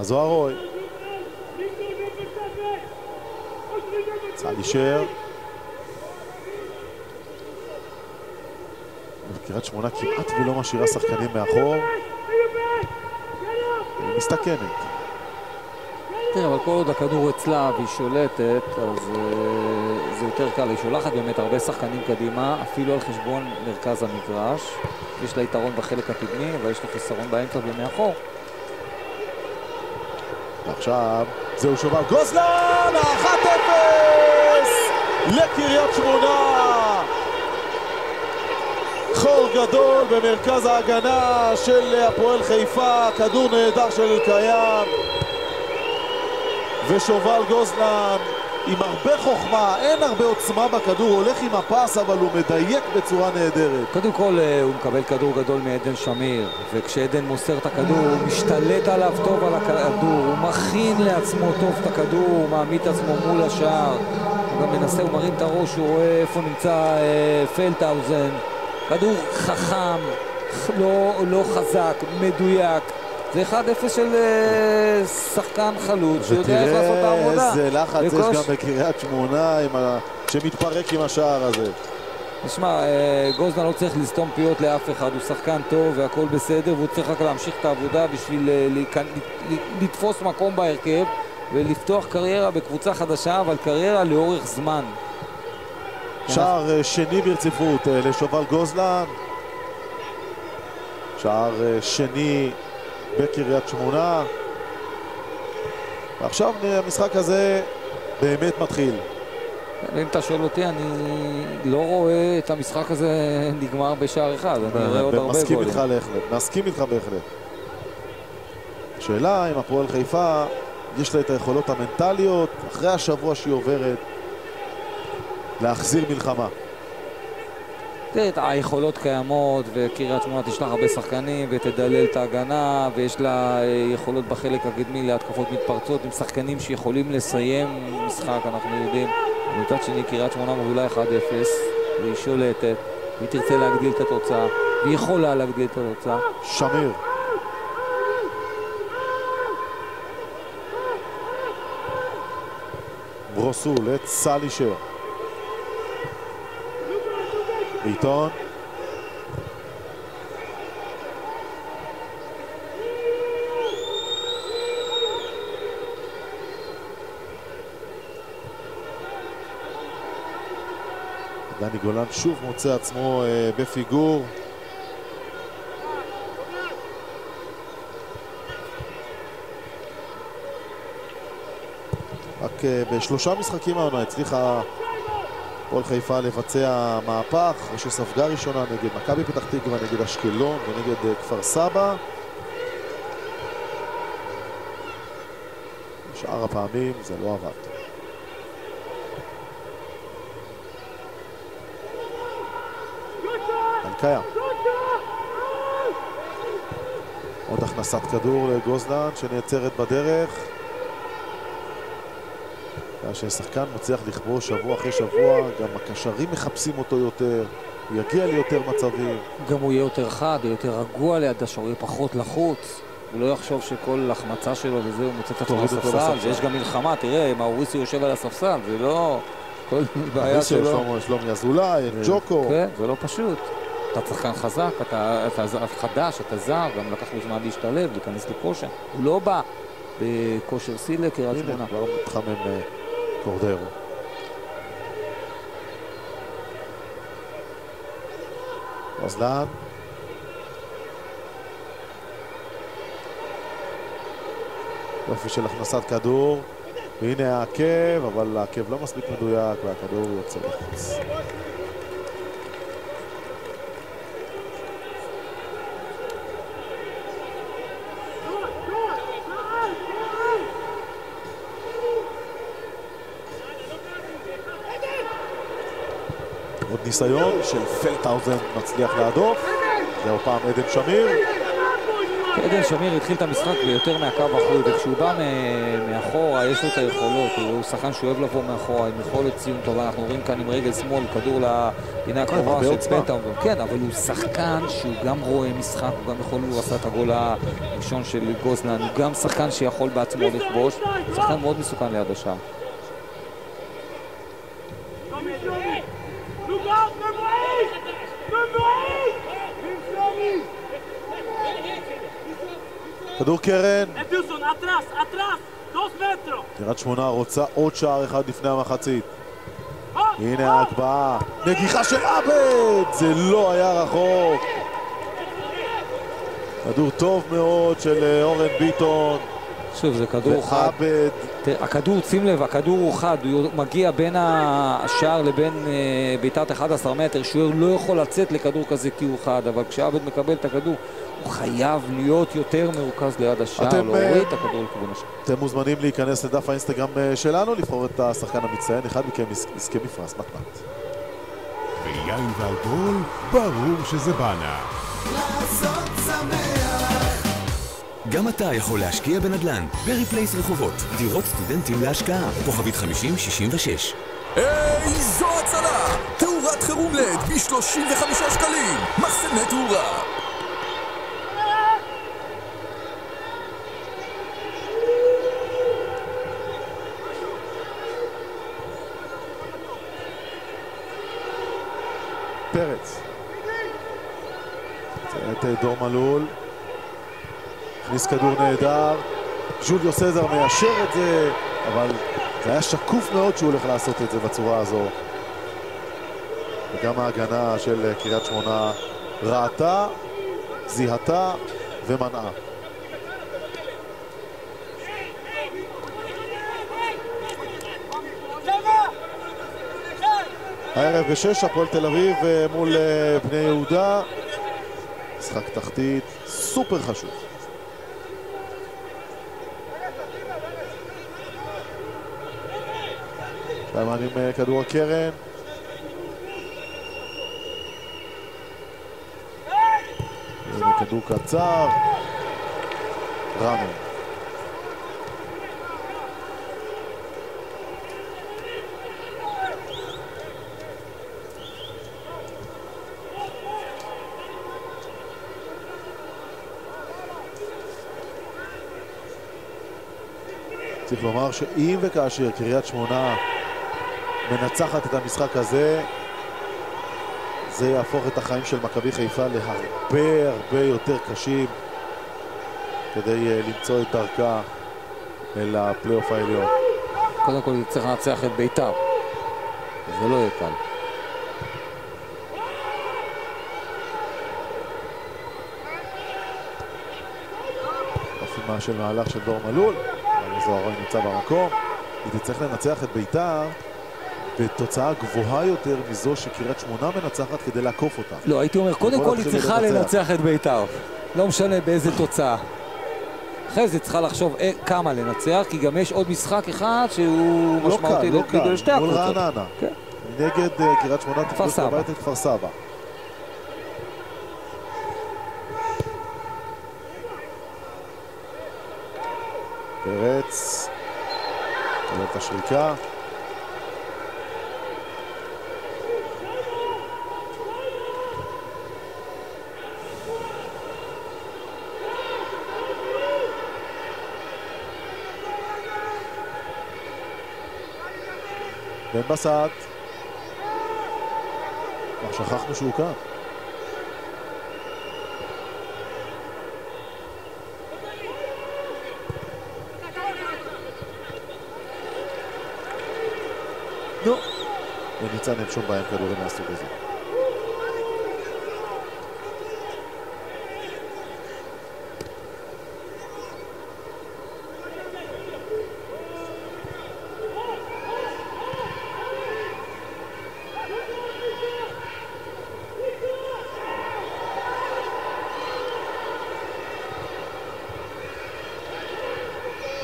S1: אז זוהר רוי. צה"ל אישר. קריית שמונה כמעט ולא משאירה שחקנים מאחור. היא מסתכנת.
S2: תראה, אבל כל עוד הכדור אצלה והיא שולטת, אז uh, זה יותר קל. היא שולחת באמת הרבה שחקנים קדימה, אפילו על חשבון מרכז המגרש. יש לה יתרון בחלק הקדמי, אבל יש לה חיסרון באמצע ומאחור.
S1: ועכשיו, זהו שובל גוזלן, 1-0 לקריית שמונה. חור גדול במרכז ההגנה של הפועל חיפה, כדור נהדר של אלקיים. ושובל גוזלן עם הרבה חוכמה, אין הרבה עוצמה בכדור, הולך עם הפס אבל הוא מדייק בצורה נהדרת.
S2: קודם כל אה, הוא מקבל כדור גדול מעדן שמיר, וכשעדן מוסר את הכדור הוא משתלט עליו טוב על הכדור, הוא מכין לעצמו טוב את הכדור, הוא מעמיד את עצמו מול השער, הוא גם מנסה, הוא מרים את הראש, הוא רואה איפה נמצא אה, פלטהאוזן. כדור חכם, לא, לא חזק, מדויק. זה 1-0 של אה, שחקן חלוץ שיודע איך לעשות את העבודה.
S1: ותראה איזה לחץ יש גם בקריית שמונה ה... שמתפרק עם השער הזה.
S2: תשמע, אה, גוזלן לא צריך לסתום פיות לאף אחד, הוא שחקן טוב והכל בסדר והוא צריך רק להמשיך את העבודה בשביל אה, לתפוס מקום בהרכב ולפתוח קריירה בקבוצה חדשה, אבל קריירה לאורך זמן.
S1: שער שני ברציפות לשובל גוזלן. שער שני בקריית שמונה. ועכשיו אה, המשחק הזה באמת מתחיל.
S2: אם אתה שואל אותי, אני לא רואה את המשחק הזה נגמר בשער אחד, אני רואה עוד הרבה גולים.
S1: איתך בהחלט, מסכים איתך בהחלט. שאלה אם הפועל חיפה יש לה את היכולות המנטליות אחרי השבוע שהיא עוברת להחזיר מלחמה.
S2: תראה, היכולות קיימות, וקריית שמונה תשלח הרבה שחקנים, ותדלל את ההגנה, ויש לה אה, יכולות בחלק הקדמי להתקפות מתפרצות, עם שחקנים שיכולים לסיים משחק, אנחנו יודעים. ומצד שני, קריית שמונה מובילה 1-0, והיא שולטת, והיא תרצה להגדיל את התוצאה, והיא יכולה להגדיל את התוצאה.
S1: שמיר. ברוסו לצלישר. בעיטון. דני גולן שוב מוצא עצמו אה, בפיגור. רק אה, בשלושה משחקים העונה הצליחה הפועל חיפה לבצע מהפך, אחרי שספגה ראשונה נגד מכבי פתח תקווה, נגד אשקלון ונגד אה, כפר סבא. שאר הפעמים זה לא עבד. אלקיים. עוד הכנסת כדור לגוזלן שנעצרת בדרך. כששחקן מצליח לכבוש שבוע אחרי שבוע, גם הקשרים מחפשים אותו יותר, הוא יגיע ליותר מצבים.
S2: גם הוא יהיה יותר חד, יהיה יותר רגוע ליד השוער, יהיה פחות לחוץ. הוא לא יחשוב שכל החמצה שלו וזה, הוא מוצא את עצמו
S1: לספסל.
S2: ויש גם מלחמה, תראה, מאוריסי יושב על הספסל, זה לא... כל (laughs) בעיה שלו.
S1: שלומי אזולאי, ג'וקו.
S2: כן, זה לא פשוט. אתה שחקן חזק, אתה, אתה ז- חדש, אתה זר, גם לקח לו זמן להשתלב, להיכנס לכושר. הוא לא בא בכושר שיא לקריית
S1: הנה,
S2: שמונה.
S1: כבר מתחמם אה, קורדרו. רזלן. יופי של הכנסת כדור. והנה העקב, אבל העקב לא מספיק מדויק והכדור יוצא לחוץ. ניסיון של פלטהאוזן מצליח להדוף. זהו פעם עדן שמיר.
S2: עדן שמיר התחיל את המשחק ביותר מהקו האחורי, וכשהוא בא מאחורה, יש לו את היכולות, הוא שחקן שאוהב לבוא מאחורה, עם יכולת ציון טובה, אנחנו רואים כאן עם רגל שמאל, כדור לפינה הקרובה
S1: הרבה
S2: של. פלטהאוזן. כן, אבל הוא שחקן שהוא גם רואה משחק, הוא גם יכול, הוא עשה את הגול הראשון של גוזלן, הוא גם שחקן שיכול בעצמו לכבוש, שחקן מאוד מסוכן ליד השער.
S1: כדור קרן,
S5: Edilson, atrás, atrás, dos metros.
S1: קריית שמונה רוצה עוד שער אחד לפני המחצית. הנה ההגבהה, נגיחה של עבד! זה לא היה רחוק. כדור טוב מאוד של אה, אורן ביטון,
S2: שוב, זה כדור חד.
S1: ועבד,
S2: הכדור, שים לב, הכדור הוא חד, הוא מגיע בין השער לבין אה, בעיטת 11 מטר, שוער לא יכול לצאת לכדור כזה כי הוא חד, אבל כשעבד מקבל את הכדור, הוא חייב להיות יותר מרוכז ליד השער,
S1: אתם,
S2: להוריד
S1: אה,
S2: את הכדור לכיוון השער.
S1: אתם מוזמנים להיכנס לדף האינסטגרם אה, שלנו, לבחור את השחקן המצטיין, אחד מכם יז- יזכה בפרס מתנת.
S6: ויין ואלכוהול, ברור שזה בנה.
S7: גם אתה יכול להשקיע בנדל"ן. ברי פלייס רחובות, דירות סטודנטים להשקעה, כוכבית 5066.
S8: איזו הצלה! תאורת חירום לד ב-35 שקלים! מחסני תאורה!
S1: פרץ. את אה, דור מלול. הכניס כדור נהדר. ג'וליו סזר מיישר את זה, אבל זה היה שקוף מאוד שהוא הולך לעשות את זה בצורה הזו. וגם ההגנה של אה, קריית שמונה ראתה, זיהתה ומנעה. הערב בשש, הפועל תל אביב אה, מול אה, בני יהודה. משחק תחתית סופר חשוב. שיימן עם אה, כדור הקרן. כדור קצר. רמי. צריך לומר שאם וכאשר קריית שמונה מנצחת את המשחק הזה, זה יהפוך את החיים של מכבי חיפה להרבה הרבה יותר קשים כדי אה, למצוא את דרכה אל הפלייאוף העליון.
S2: קודם כל צריך לנצח את בית"ר. זה לא יהיה קל.
S1: של מהלך של דור מלול, זוהרון נמצא במקום. היא תצטרך לנצח את ביתר בתוצאה גבוהה יותר מזו שקריית שמונה מנצחת כדי לעקוף אותה.
S2: לא, הייתי אומר, קודם כל היא צריכה
S1: לנצח.
S2: את בית"ר. לא משנה באיזה תוצאה. אחרי זה צריכה לחשוב אה, כמה לנצח, כי גם יש עוד משחק אחד שהוא
S1: לא
S2: משמעותי
S1: קל, לא קל, מול. רעננה.
S2: כן.
S1: נגד אה, קריית שמונה תפגוש
S2: סבא.
S1: בבית את כפר סבא. פרץ, קבל את השריקה. בן בסט. כבר שכחנו שהוא כאן. nichts an den schon Bayern verloren, hast du gesehen.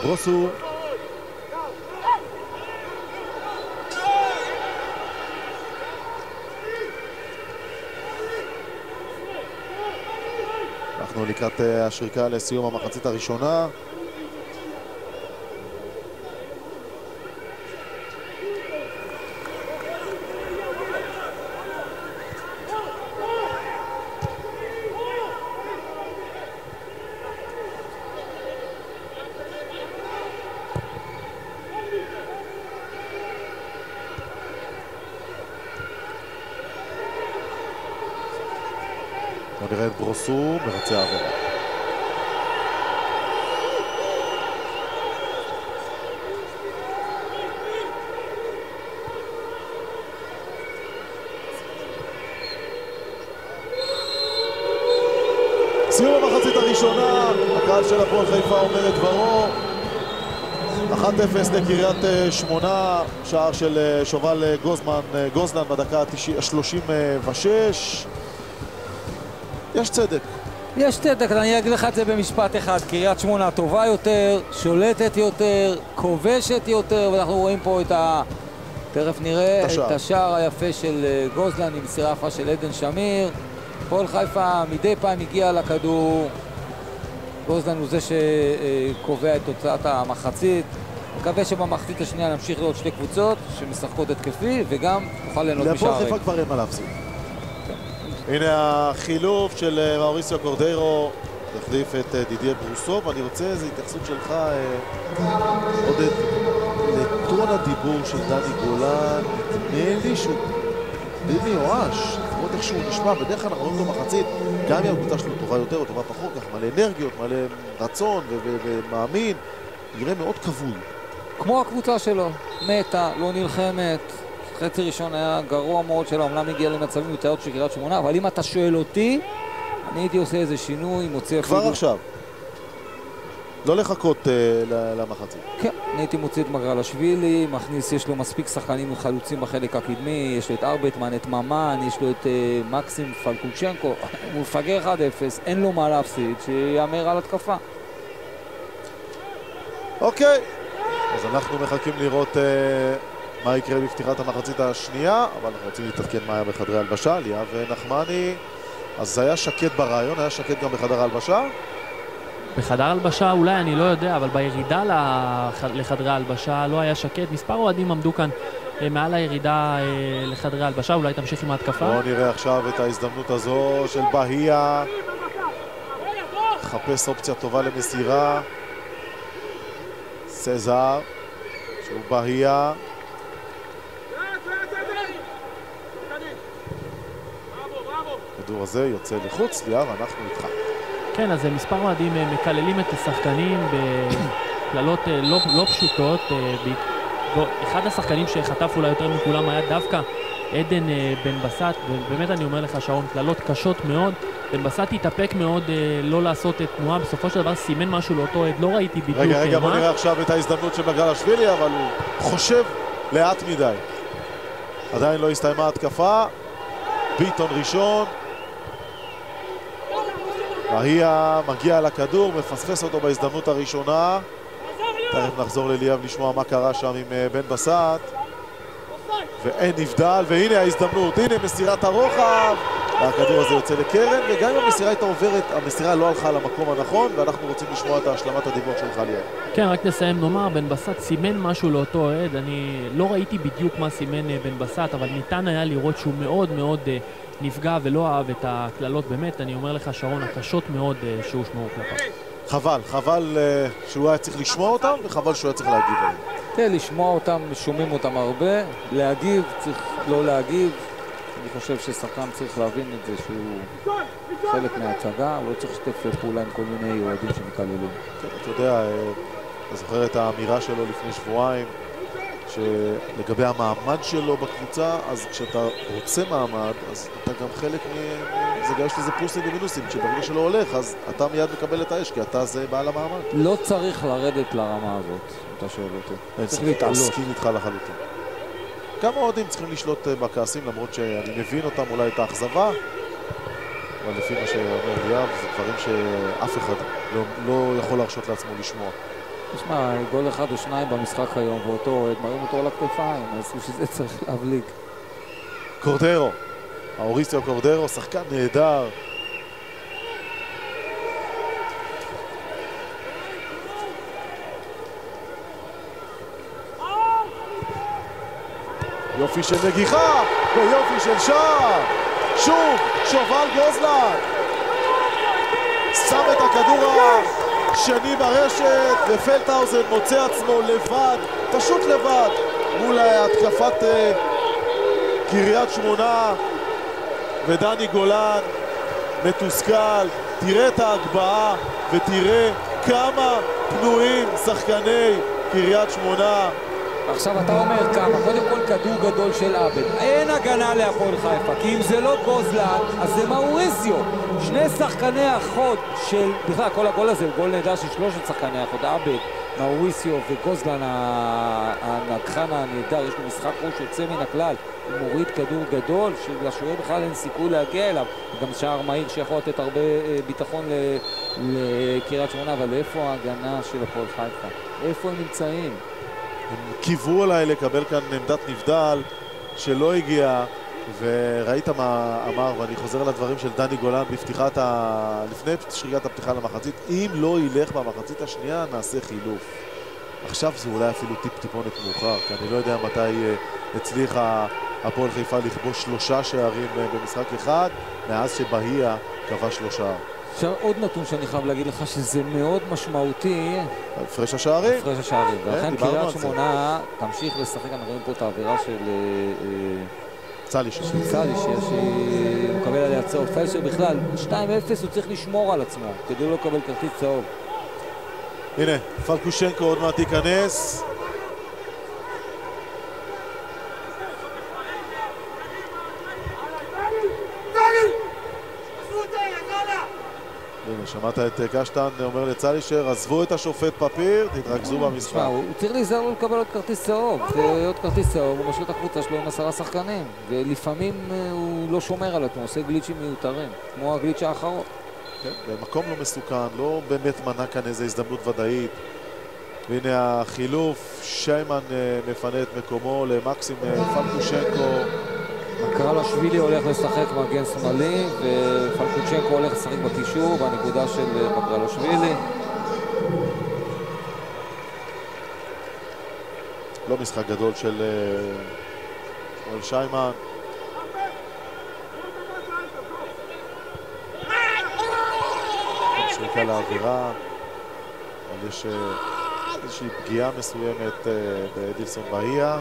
S1: Grosso אנחנו לקראת אה, השריקה לסיום המחצית הראשונה. בוא נראה את ברוסו מבצע עבירה. סיום המחצית הראשונה, הקהל של הפועל חיפה אומר את דברו. 1-0 לקריית אה, שמונה, שער של אה, שובל אה, גוזמן, אה, גוזלן בדקה ה-36. יש צדק.
S2: יש צדק, אני אגיד לך את זה במשפט אחד. קריית שמונה טובה יותר, שולטת יותר, כובשת יותר, ואנחנו רואים פה את ה... תכף נראה
S1: את השער.
S2: את השער היפה של גוזלן עם מסירה יפה של עדן שמיר. פועל חיפה מדי פעם הגיע לכדור. גוזלן הוא זה שקובע את תוצאת המחצית. מקווה שבמחצית השנייה נמשיך לראות שתי קבוצות שמשחקות התקפי וגם נוכל ליהנות
S1: להפועל
S2: משערים.
S1: חיפה כבר אין מה להפסיד. הנה החילוף של אה, מאוריסיו קורדיירו, החליף את אה, דידיה ברוסו, ואני רוצה איזו התייחסות שלך, אה, עודד, לטון הדיבור של דני גולן, נדמה לי שהוא די מיואש, לפחות איך שהוא נשמע, בדרך כלל אנחנו רואים אותו מחצית, גם אם הקבוצה שלו טובה יותר או טובה פחות, ככה מלא אנרגיות, מלא רצון ו- ו- ומאמין, נראה מאוד כבוי.
S2: כמו הקבוצה שלו, מתה, לא נלחמת. חצי ראשון היה גרוע מאוד שלה, אומנם הגיע למצבים יותר של קריית שמונה, אבל אם אתה שואל אותי, אני הייתי עושה איזה שינוי, מוציא
S1: כבר
S2: אפילו...
S1: עכשיו. לא לחכות ל- למחצית.
S2: כן, אני הייתי מוציא את מגרלשווילי, מכניס, יש לו מספיק שחקנים חלוצים בחלק הקדמי, יש לו את ארבטמן, את ממן, יש לו את אה, מקסים פלקוצ'נקו, (laughs) הוא מפגר 1-0, אין לו מה להפסיד, שיאמר על התקפה.
S1: אוקיי, אז אנחנו מחכים לראות אה, מה יקרה בפתיחת המחצית השנייה, אבל אנחנו רוצים להתעדכן מה היה בחדרי הלבשה, ליאב נחמני. אז זה היה שקט ברעיון, היה שקט גם בחדר ההלבשה.
S3: בחדר הלבשה אולי, אני לא יודע, אבל בירידה לח... לחדרי ההלבשה לא היה שקט. מספר אוהדים עמדו כאן אה, מעל הירידה אה, לחדרי ההלבשה, אולי תמשיך עם ההתקפה.
S1: בואו נראה עכשיו את ההזדמנות הזו של בהיה. חפש אופציה טובה למסירה. סזר, שהוא בהיה. הכדור הזה יוצא לחוץ, ליאב, אנחנו איתך.
S3: כן, אז אה, מספר אוהדים אה, מקללים את השחקנים בקללות אה, לא, לא פשוטות. אחד השחקנים שחטף אולי יותר מכולם היה דווקא עדן בן בסט, ובאמת אני אומר לך, שרון, קללות קשות מאוד. בן בסט התאפק מאוד אה, לא לעשות את תנועה, בסופו של דבר סימן משהו לאותו עד, לא ראיתי בדיוק
S1: רגע,
S3: אה,
S1: רגע, בוא
S3: מה.
S1: נראה עכשיו את ההזדמנות של מגרלשווילי, אבל הוא חושב לאט מדי. עדיין לא הסתיימה ההתקפה. ביטון ראשון. בהיה מגיע לכדור, מפספס אותו בהזדמנות הראשונה. תכף נחזור לליאב לשמוע מה קרה שם עם אה, בן בסט. ואין נבדל, והנה ההזדמנות, הנה מסירת הרוחב. והכדור הזה יוצא לקרן, וגם אם המסירה הייתה עוברת, המסירה לא הלכה למקום הנכון, ואנחנו רוצים לשמוע את השלמת הדיווח שלך ליאב.
S3: כן, רק נסיים נאמר, בן בסט סימן משהו לאותו אוהד, אני לא ראיתי בדיוק מה סימן אה, בן בסט, אבל ניתן היה לראות שהוא מאוד מאוד אה, נפגע ולא אהב את הקללות, באמת, אני אומר לך, שרון, הקשות מאוד אה, שהושמעו כלפיו.
S1: חבל, חבל שהוא היה צריך לשמוע אותם, וחבל שהוא היה צריך להגיב עליהם.
S2: כן, לשמוע אותם, שומעים אותם הרבה, להגיב, צריך לא להגיב. אני חושב ששחקן צריך להבין את זה שהוא חלק מההצגה, הוא לא צריך לשתף פעולה עם כל מיני אוהדים שמקללים.
S1: אתה יודע, אה, אתה זוכר את האמירה שלו לפני שבועיים, שלגבי המעמד שלו בקבוצה, אז כשאתה רוצה מעמד, אז אתה גם חלק מ... זה גם יש לזה פלוסים ומינוסים, כשברגע שלא הולך, אז אתה מיד מקבל את האש, כי אתה זה בעל המעמד.
S2: לא צריך לרדת לרמה הזאת, אם אתה שואל אותי. צריך להתעלות.
S1: מסכים איתך לחלוטין. כמה אוהדים צריכים לשלוט אה, בכעסים, למרות שאני מבין אותם אולי את האכזבה, אבל לפי מה שאומר ליאב, זה דברים שאף אחד לא, לא יכול להרשות לעצמו לשמוע.
S2: תשמע, גול אחד או שניים במשחק היום, ואותו אוהד מרים אותו על הכתפיים, אז בשביל זה צריך להבליג.
S1: קורדרו, האוריסטיו קורדרו, שחקן נהדר. יופי של נגיחה ויופי של שער. שוב, שובל גוזלן. שם את הכדור השני ברשת, ופלטהאוזן מוצא עצמו לבד, פשוט לבד, מול התקפת אה, קריית שמונה ודני גולן מתוסכל. תראה את ההגבהה ותראה כמה פנויים שחקני קריית שמונה.
S2: עכשיו אתה אומר כמה, קודם כל כדור גדול של עבד. אין הגנה להפועל חיפה, כי אם זה לא גוזלן, אז זה מאוריסיו. שני שחקני החוד של, בכלל כל הגול הזה הוא גול נהדר של שלושת שחקני החוד, עבד, מאוריסיו וגוזלן הנגחן הנהדר, יש לו משחק ראש יוצא מן הכלל. הוא מוריד כדור גדול, שלשוער בכלל אין סיכוי להגיע אליו. גם שער מהיר שיכול לתת הרבה אה, ביטחון לקריית שמונה, אבל איפה ההגנה של הפועל חיפה? איפה הם נמצאים?
S1: הם קיוו עליי לקבל כאן עמדת נבדל שלא הגיעה וראית מה אמר, ואני חוזר לדברים של דני גולן בפתיחת ה... לפני שריקת הפתיחה למחצית אם לא ילך במחצית השנייה נעשה חילוף. עכשיו זה אולי אפילו טיפ טיפונת מאוחר כי אני לא יודע מתי אה, הצליחה הפועל חיפה לכבוש שלושה שערים אה, במשחק אחד מאז שבהייה כבש שלושה
S2: עכשיו עוד נתון שאני חייב להגיד לך שזה מאוד משמעותי,
S1: הפרש השערים
S2: הפרש השערים.
S1: כן,
S2: ולכן קריית. שמונה תמשיך לשחק, אנחנו רואים פה את האווירה של אה, אה,
S1: צליש
S2: של סאלי, שיש, אה, מקבל עליה צהוב. פלשר בכלל, 2-0 הוא צריך לשמור על עצמו כדי לא לקבל כרטיס צהוב.
S1: הנה, פלקושנקו עוד מעט ייכנס. הנה, שמעת את אה, קשטן אומר לצלישר, עזבו את השופט פפיר, תתרכזו במשחק.
S2: תשמע, הוא צריך להיזהר לא לקבל עוד כרטיס צהוב. ועוד כרטיס צהוב, הוא משאיר את הקבוצה שלו עם עשרה שחקנים. ולפעמים אה, הוא לא שומר על עצמו, עושה גליצ'ים מיותרים, כמו הגליץ' האחרון.
S1: כן, במקום לא מסוכן, לא באמת מנע כאן איזו הזדמנות ודאית. והנה החילוף, שיימן אה, מפנה את מקומו למקסים אה, פלקושנקו.
S2: קרלשווילי הולך לשחק מגן שמאלי ופלקוצ'נקו הולך לשחק בקישור בנקודה של אה, בקרלשווילי.
S1: לא משחק גדול של אה, שמואל שיימן. שריקה לאווירה, אבל יש אה, איזושהי פגיעה מסוימת באדילסון בהייה.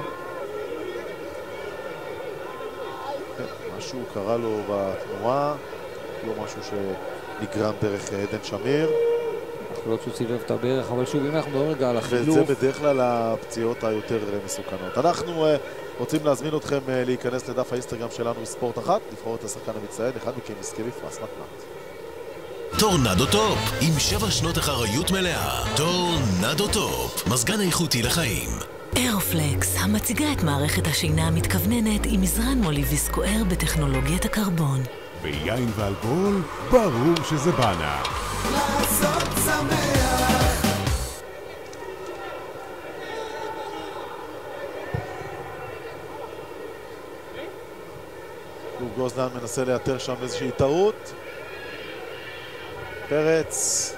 S1: כן, משהו קרה לו בתנועה, לא משהו שנגרם דרך אה, עדן שמיר.
S2: יכול להיות שהוא סיבב את הברך, אבל שוב, אם אנחנו מדברים רגע על
S1: וזה
S2: החילוף,
S1: בדרך כלל הפציעות היותר אה, מסוכנות. אנחנו אה, רוצים להזמין אתכם אה, להיכנס לדף האינסטגרם שלנו ספורט אחד, לבחור את השחקן המצטיין, אחד מכם יזכה בפרס מתנת.
S9: טורנדו טופ, עם שבע שנות אחריות מלאה. טורנדו טופ, מזגן איכותי לחיים.
S10: אירופלקס, המציגה את מערכת השינה המתכווננת עם מזרן מולי ויסקואר בטכנולוגיית הקרבון.
S6: ויין ואלכוהול, ברור שזה בנה.
S8: לעשות שמח
S1: לוב גוזלן מנסה לאתר שם איזושהי טעות. פרץ.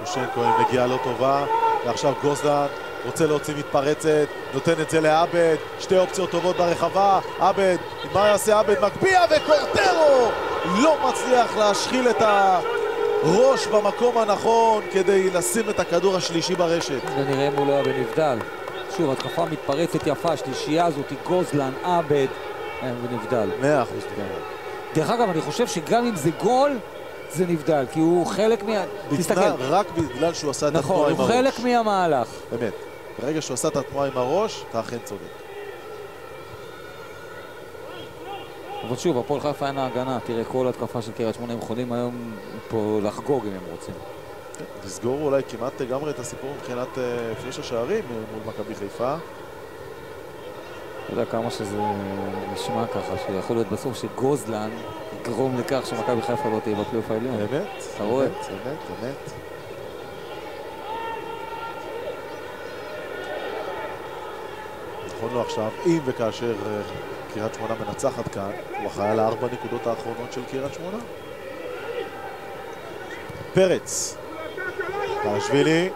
S1: קושנקו עם נגיעה לא טובה, ועכשיו גוזלן רוצה להוציא מתפרצת, נותן את זה לעבד, שתי אופציות טובות ברחבה, עבד, מה יעשה עבד? מגביה וקורטרו לא מצליח להשחיל את הראש במקום הנכון כדי לשים את הכדור השלישי ברשת.
S2: ונראה אם הוא לא היה בנבדל. שוב, התקפה מתפרצת יפה, השלישייה הזאת, גוזלן, עבד, אין, ונבדל.
S1: מאה אחוז.
S2: דרך אגב, אני חושב שגם אם זה גול, זה נבדל, כי הוא חלק מה... תסתכל,
S1: רק בגלל שהוא עשה את התנועה
S2: נכון,
S1: עם
S2: הוא
S1: הראש.
S2: חלק מהמהלך.
S1: באמת. ברגע שהוא עשה את התנועה עם הראש, אתה אכן צודק.
S2: אבל שוב, הפועל חיפה אין ההגנה. תראה, כל התקפה של קריית שמונה הם יכולים היום פה לחגוג אם הם רוצים.
S1: לסגור אולי כמעט לגמרי את הסיפור מבחינת אה, הפרש השערים אה, מול מכבי חיפה.
S2: אתה יודע כמה שזה נשמע ככה, שיכול להיות בסוף שגוזלן יגרום לכך שמכבי חיפה לא תהיה בפלייאוף העליון.
S1: אמת,
S2: אתה רואה?
S1: אמת, אמת, אמת. נכון לו עכשיו, אם וכאשר אה, קריית שמונה מנצחת כאן, הוא אחראי על הארבע נקודות האחרונות של קריית שמונה. פרץ, פרשווילי,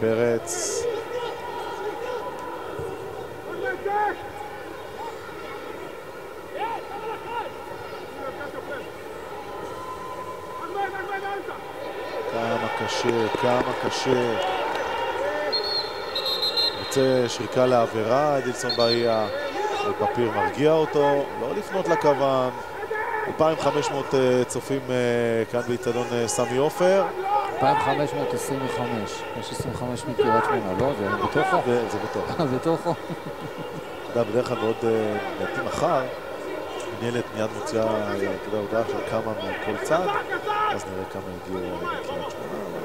S1: פרץ, כמה קשה, כמה קשה. יוצא שריקה לעבירה, אדילסון באיה, פפיר מרגיע אותו, לא לפנות לכוון. 2,500 אה, צופים אה, כאן באיצטדיון אה, סמי עופר.
S2: 2525, יש 25 מקריית שמונה, לא? זה בתוכו?
S1: זה זה בתוך.
S2: בתוכו?
S1: אתה יודע, בדרך כלל מאוד, אה, לדעתי מחר, מנהלת מיד מוציאה, אה, אתה יודע, הודעה של כמה מכל צד, אז נראה כמה הגיעו אה, לקריית שמונה, אבל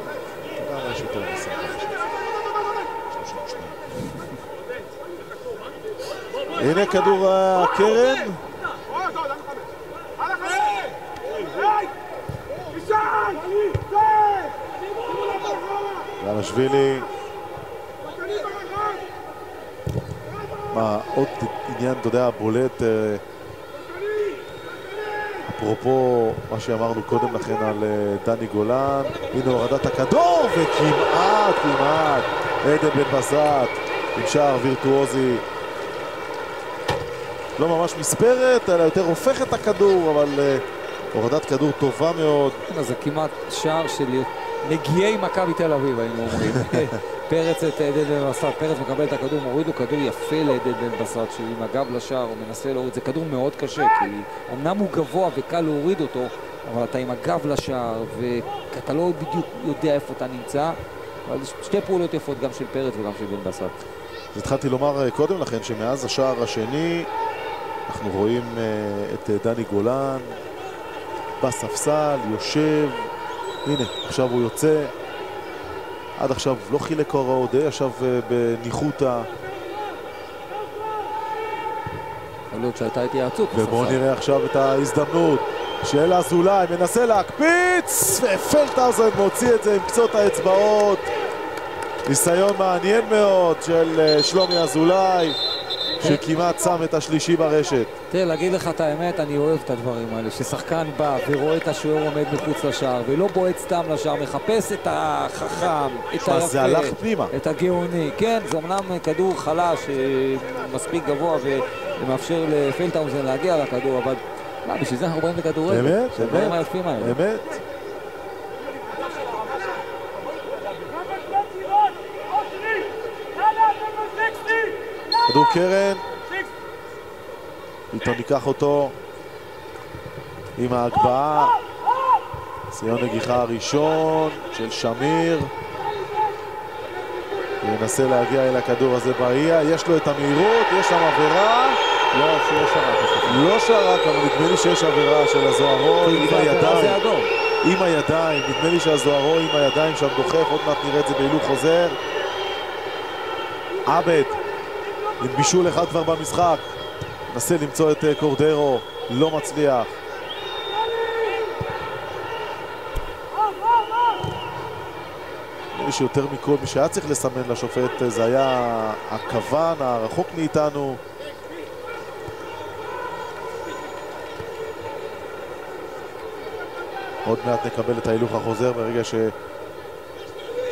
S1: אתה יודע, יש יותר מ-25. 32. הנה כדור הקרן. יאללה מה, עוד עניין, אתה יודע, בולט, אה, אפרופו מה שאמרנו קודם לכן על אה, דני גולן, הנה הורדת הכדור, וכמעט, כמעט, עדן בן בסט עם שער וירטואוזי. לא ממש מספרת, אלא יותר הופך את הכדור, אבל אה, הורדת כדור טובה מאוד.
S2: זה כמעט שער של נגיעי מכבי תל אביב, היינו אומרים. (laughs) פרץ את עדן בן בסט, פרץ מקבל את הכדור, מוריד לו כדור יפה לעדן בן בסט, שהוא עם הגב לשער, הוא מנסה להוריד, זה כדור מאוד קשה, כי אמנם הוא גבוה וקל להוריד אותו, אבל אתה עם הגב לשער, ואתה לא בדיוק יודע איפה אתה נמצא, אבל שתי פעולות יפות, גם של פרץ וגם של בן בסט.
S1: אז התחלתי לומר אה, קודם לכן שמאז השער השני אנחנו רואים אה, את אה, דני גולן בספסל, יושב, הנה, עכשיו הוא יוצא. עד עכשיו לא חילק הוראות, די ישב אה, בניחותא.
S2: יכול להיות שהייתה התייעצות.
S1: ובואו נראה עכשיו את ההזדמנות של אזולאי, מנסה להקפיץ, ופלטהאוזן מוציא את זה עם קצות האצבעות. ניסיון מעניין מאוד של אה, שלומי אזולאי, שכמעט שם את השלישי ברשת.
S2: תראה, להגיד לך את האמת, אני אוהב את הדברים האלה. ששחקן בא ורואה את השוער עומד מחוץ לשער, ולא בועט סתם לשער, מחפש את החכם, את היפה,
S1: זה הלך פנימה.
S2: את הגאוני. כן, זה אמנם כדור חלש, אה, מספיק גבוה ומאפשר לפלטהאוזן להגיע לכדור, אבל מה, בשביל זה אנחנו באים לכדורגל.
S1: באמת,
S2: זה הדברים
S1: באמת,
S2: היפים האלה.
S1: באמת. כדור קרן, פתאום ניקח אותו עם ההגבהה. ניסיון נגיחה הראשון של שמיר. ינסה להגיע אל הכדור הזה באיה, יש לו את המהירות, יש שם עבירה.
S2: לא, שיש שרק.
S1: לא שרק, אבל נדמה לי שיש עבירה של הזוהרו עם
S2: זה
S1: הידיים. עם הידיים, נדמה לי שהזוהרו עם הידיים שם דוחף, עוד מעט נראה את זה בהילוך חוזר. עבד, עם בישול אחד כבר במשחק, מנסה למצוא את אה, קורדרו, לא מצליח. נדמה לי שיותר מכל, מי שהיה צריך לסמן לשופט אה, זה היה הכוון הרחוק מאיתנו. עוד מעט נקבל את ההילוך החוזר ברגע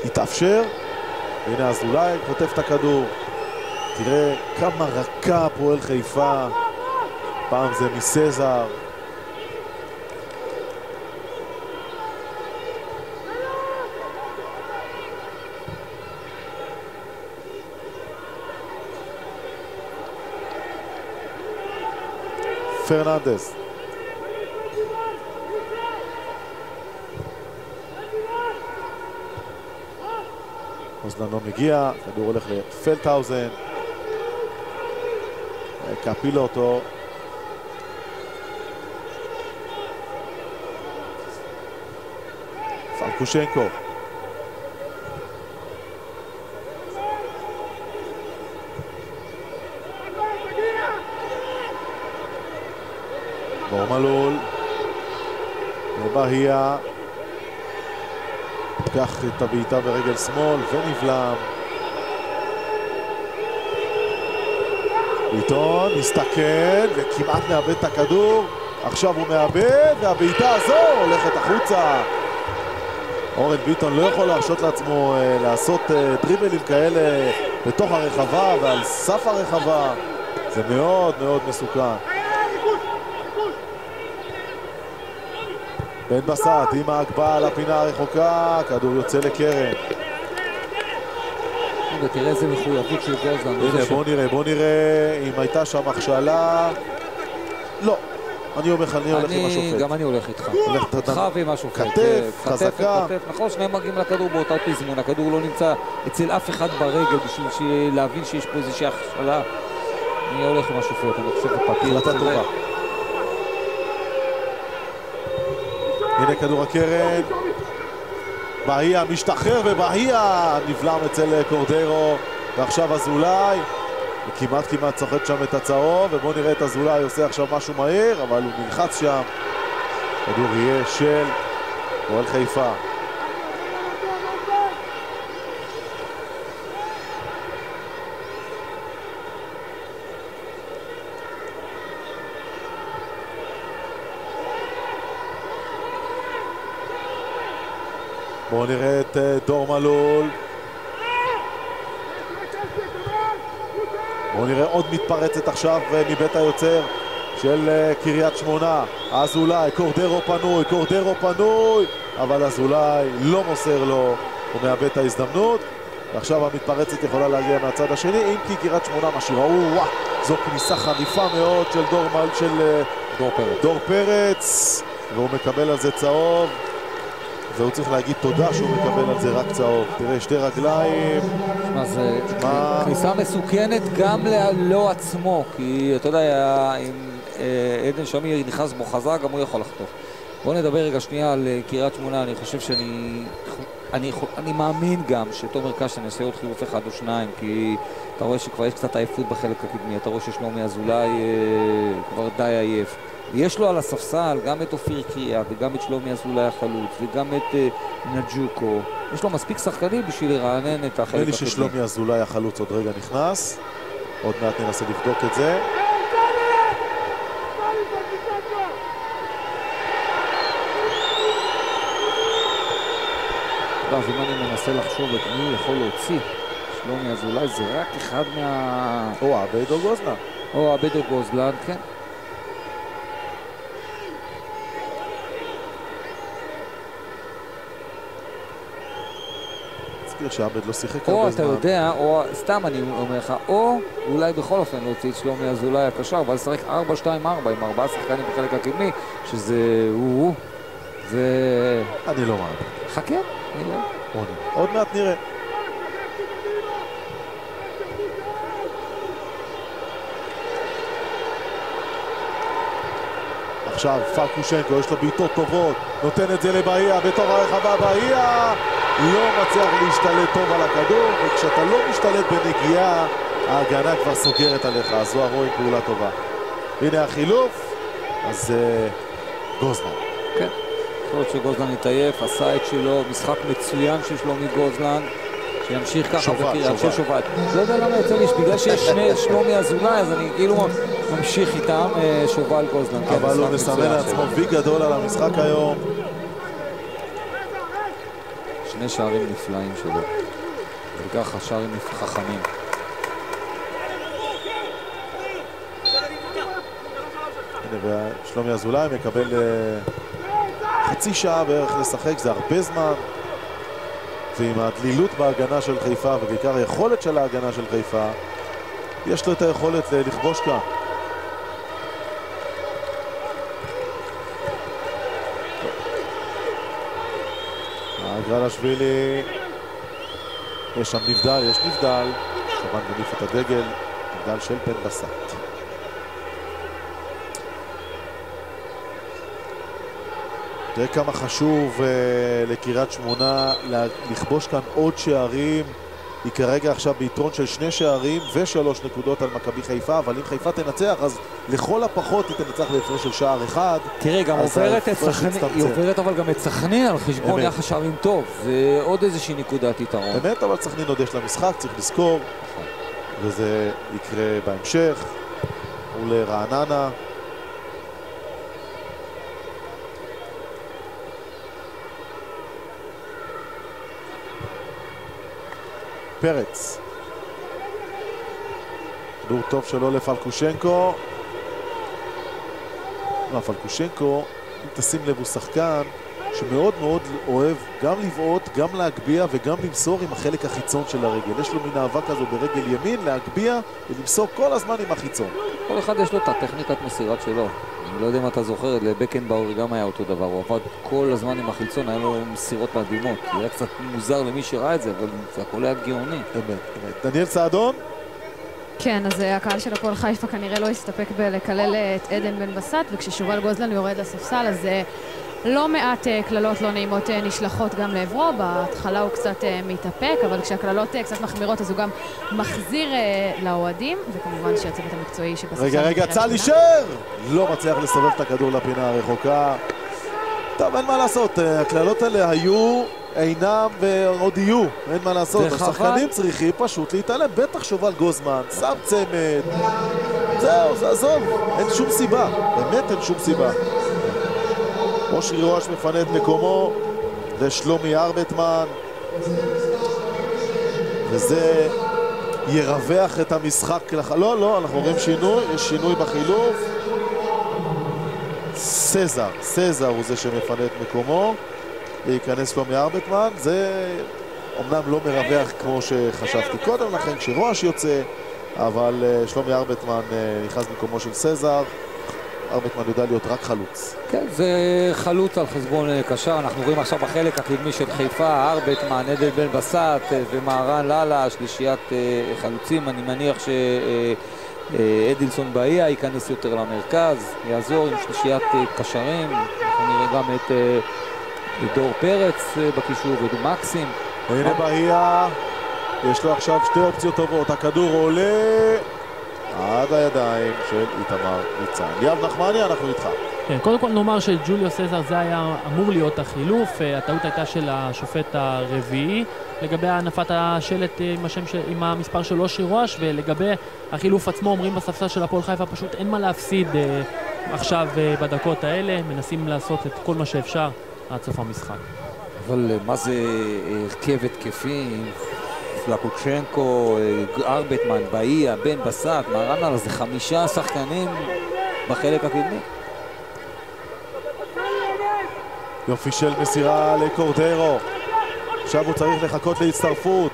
S1: שיתאפשר. הנה אזולאי חוטף את הכדור. תראה כמה רכה פועל חיפה. פעם זה מסזר. פרננדס. אוזלן לא מגיע, כדור הולך לפלטהאוזן. קפילוטו. פרקושנקו. בור מלול. ובהיה. לקח את הבעיטה ברגל שמאל ונבלם. ביטון מסתכל וכמעט מאבד את הכדור. עכשיו הוא מאבד, והבעיטה הזו הולכת החוצה. אורן ביטון לא יכול להרשות לעצמו אה, לעשות אה, דריבלים כאלה בתוך הרחבה ועל סף הרחבה. זה מאוד מאוד מסוכן. בן בסט עם ההגבהה לפינה הרחוקה, כדור יוצא לקרן.
S2: ותראה איזה מחויבות של גוזלן.
S1: הנה, בוא נראה, בוא נראה אם הייתה שם הכשלה. לא. אני אומר לך, אני הולך עם השופט.
S2: גם אני הולך איתך.
S1: הולך
S2: איתך ועם השופט.
S1: כתף, חזקה.
S2: כתף, נכון, שניהם מגיעים לכדור באותה תזמון. הכדור לא נמצא אצל אף אחד ברגל בשביל להבין שיש פה איזושהי הכשלה. אני הולך עם השופט, אני חושב בפתיר.
S1: החלטה טובה. הנה כדור הקרן. בהיה משתחרר ובהיה נבלם אצל קורדרו. ועכשיו אזולאי וכמעט כמעט צוחק שם את הצהוב ובואו נראה את אזולאי עושה עכשיו משהו מהיר אבל הוא נלחץ שם. כדור יהיה של פועל חיפה בואו נראה את אה, דור מלול. בואו נראה עוד מתפרצת עכשיו אה, מבית היוצר של אה, קריית שמונה. אזולאי, קורדרו פנוי, קורדרו פנוי, אבל אזולאי לא מוסר לו, הוא מאבד את ההזדמנות. ועכשיו המתפרצת יכולה להגיע מהצד השני, אם כי קריית שמונה משאירה, וואו, זו כניסה חריפה מאוד של דור, של
S2: דור פרץ.
S1: דור פרץ, והוא מקבל על זה צהוב. והוא צריך להגיד תודה שהוא מקבל על זה רק צהוב. תראה, שתי רגליים.
S2: שמע, זה כניסה מסוכנת גם לו עצמו, כי אתה יודע, אם אה, עדן שמיר נכנס בו חזק, גם הוא יכול לחטוף. בואו נדבר רגע שנייה על אה, קריית שמונה, אני חושב שאני... אני, אני מאמין גם שתומר קשטן יעשה עוד חילוף אחד או שניים, כי אתה רואה שכבר יש קצת עייפות בחלק הקדמי, אתה רואה ששלומי אזולאי אה, כבר די עייף. יש לו על הספסל גם את אופיר קריאה וגם את שלומי אזולאי החלוץ וגם את uh, נג'וקו. יש לו מספיק שחקנים בשביל לרענן את החלק הקדמי.
S1: נראה לי ששלומי אזולאי החלוץ עוד רגע נכנס. עוד מעט ננסה לבדוק את זה.
S2: אז אם אני מנסה לחשוב את מי יכול להוציא, שלומי אזולאי זה רק אחד מה...
S1: או עבד או גוזלן.
S2: או עבד או גוזלן, כן.
S1: מזכיר שעבד לא שיחק
S2: או
S1: הרבה
S2: אתה
S1: זמן.
S2: יודע, או סתם אני אומר לך, או אולי בכל אופן להוציא את שלומי אזולאי הקשר, ואז לשחק 4-2-4 עם ארבעה שחקנים בחלק הקדמי, שזה הוא, זה...
S1: אני לא מאמין.
S2: חכה, נראה.
S1: נראה. עוד מעט נראה. עכשיו פרקושנקו, יש לו בעיטות טובות, נותן את זה לבעיה, בתור הרחבה בעיה לא מצליח להשתלט טוב על הכדור, וכשאתה לא משתלט בנגיעה, ההגנה כבר סוגרת עליך, אז זוהר רואה פעולה טובה. הנה החילוף, אז uh, גוזלן.
S2: כן. יכול להיות שגוזלן התעייף, עשה את שלו, משחק מצוין של שלומי גוזלן. שימשיך ככה בקריית
S1: שובל.
S2: של שובל. לא יודע למה יוצא לי, בגלל שיש שני שלומי אזולאי, אז אני כאילו ממשיך איתם, אה, שובל גוזלן. כן,
S1: אבל הוא מסמן לעצמו. וי גדול על המשחק היום.
S2: שני שערים נפלאים שלו. וככה שערים חכמים.
S1: הנה, ושלומי אזולאי מקבל אה, חצי שעה בערך לשחק, זה הרבה זמן. ועם הדלילות בהגנה של חיפה, ובעיקר היכולת של ההגנה של חיפה, יש לו את היכולת אה, לכבוש כאן. גלשווילי, יש שם נבדל, יש נבדל, כמובן מניף את הדגל, נבדל של בן בסט. תראה כמה חשוב אה, לקריית שמונה לכבוש כאן עוד שערים. היא כרגע עכשיו ביתרון של שני שערים ושלוש נקודות על מכבי חיפה, אבל אם חיפה תנצח, אז לכל הפחות היא תנצח בהפרש של שער אחד.
S2: תראה, גם עוברת את סכנין. היא עוברת אבל גם את סכנין על חשבון. יחס שערים טוב. זה עוד איזושהי נקודת יתרון.
S1: באמת, אבל סכנין עוד יש לה משחק, צריך לזכור, וזה יקרה בהמשך. מול רעננה. פרץ. כדור טוב שלו לפלקושנקו. לא, פלקושנקו, אם תשים לב, הוא שחקן שמאוד מאוד אוהב גם לבעוט, גם להגביה וגם למסור עם החלק החיצון של הרגל. יש לו מין אהבה כזו ברגל ימין, להגביה ולמסור כל הזמן עם החיצון.
S2: כל אחד יש לו את הטכניקת מסירת שלו. אני לא יודע אם אתה זוכר, לבקנבאואר גם היה אותו דבר, הוא עבד כל הזמן עם החיצון, היה לו מסירות מדהימות. זה היה קצת מוזר למי שראה את זה, אבל זה הכל היה גאוני.
S1: אמת, אמת. דניאל סעדון?
S4: כן, אז אה, הקהל של הפועל חיפה כנראה לא הסתפק בלקלל אה, את עדן בן בסט, וכששובל גוזלן יורד לספסל, אז אה, לא מעט אה, קללות לא נעימות אה, נשלחות גם לעברו. בהתחלה הוא קצת אה, מתאפק, אבל כשהקללות קצת מחמירות, אז הוא גם מחזיר לאוהדים, וכמובן שהצוות המקצועי שבספסל...
S1: רגע, רגע, צל. אישר! לא מצליח לסובב את הכדור לפינה הרחוקה. טוב, אין מה לעשות, הקללות האלה היו, אינם ועוד יהיו, אין מה לעשות. השחקנים צריכים פשוט להתעלם, בטח שובל גוזמן, שם צמד. זהו, זה עזוב, אין שום סיבה, באמת אין שום סיבה. אושרי רועש מפנה את מקומו לשלומי ארבטמן, וזה ירווח את המשחק. לח... לא, לא, אנחנו רואים שינוי, יש שינוי בחילוף. סזר, סזר הוא זה שמפנה את מקומו. להיכנס שלומי ארבטמן, זה אומנם לא מרווח כמו שחשבתי קודם לכן, כשרועש יוצא, אבל אה, שלומי ארבטמן אה, נכנס במקומו של סזר. ארבטמן יודע להיות רק חלוץ.
S2: כן, זה חלוץ על חשבון אה, קשר, אנחנו רואים עכשיו בחלק הקדמי של חיפה, ארבטמן, עדן בן בסט אה, ומהרן לאללה, שלישיית אה, חלוצים, אני מניח שאדילסון באיה ייכנס יותר למרכז, יעזור עם שלישיית קשרים, אנחנו נראה גם את דור פרץ בקישור ואת מקסים.
S1: הנה בהייה, יש לו עכשיו שתי אופציות טובות, הכדור עולה עד הידיים של איתמר ניצן. ליאב נחמני, אנחנו איתך.
S3: כן, קודם כל נאמר שג'וליו סזר זה היה אמור להיות החילוף, אה, הטעות הייתה של השופט הרביעי לגבי הנפת השלט אה, עם, השם של, עם המספר של אושרי רועש ולגבי החילוף עצמו אומרים בספסל של הפועל חיפה פשוט אין מה להפסיד אה, עכשיו בדקות האלה, מנסים לעשות את כל מה שאפשר עד סוף המשחק.
S2: אבל מה זה הרכב התקפי? פלקוצ'נקו, אה, ארבטמן, באיה, בן בסט, לאללה, זה חמישה שחקנים בחלק הקדמי.
S1: יופי של מסירה לקורדרו. עכשיו הוא צריך לחכות להצטרפות.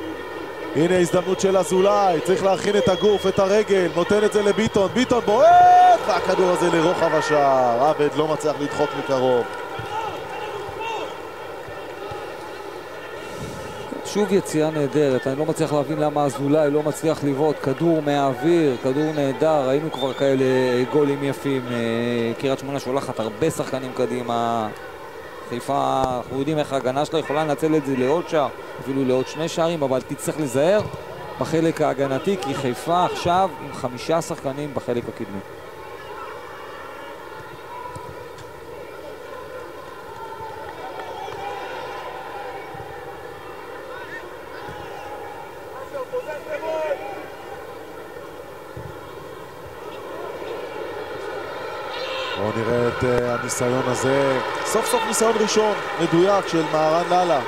S1: הנה הזדמנות של אזולאי, צריך להכין את הגוף, את הרגל, נותן את זה לביטון, ביטון בועט! והכדור הזה לרוחב השער. עבד לא מצליח לדחוק מקרוב.
S2: שוב יציאה נהדרת, אני לא מצליח להבין למה אזולאי לא מצליח לבעוט, כדור מהאוויר, כדור נהדר, ראינו כבר כאלה גולים יפים, אה, קריית שמונה שולחת הרבה שחקנים קדימה, חיפה, אנחנו יודעים איך ההגנה שלה יכולה לנצל את זה לעוד שער, אפילו לעוד שני שערים, אבל תצטרך להיזהר בחלק ההגנתי, כי חיפה עכשיו עם חמישה שחקנים בחלק הקדמי.
S1: בואו נראה את אה, הניסיון הזה. סוף סוף ניסיון ראשון, מדויק, של מהרן לאללה.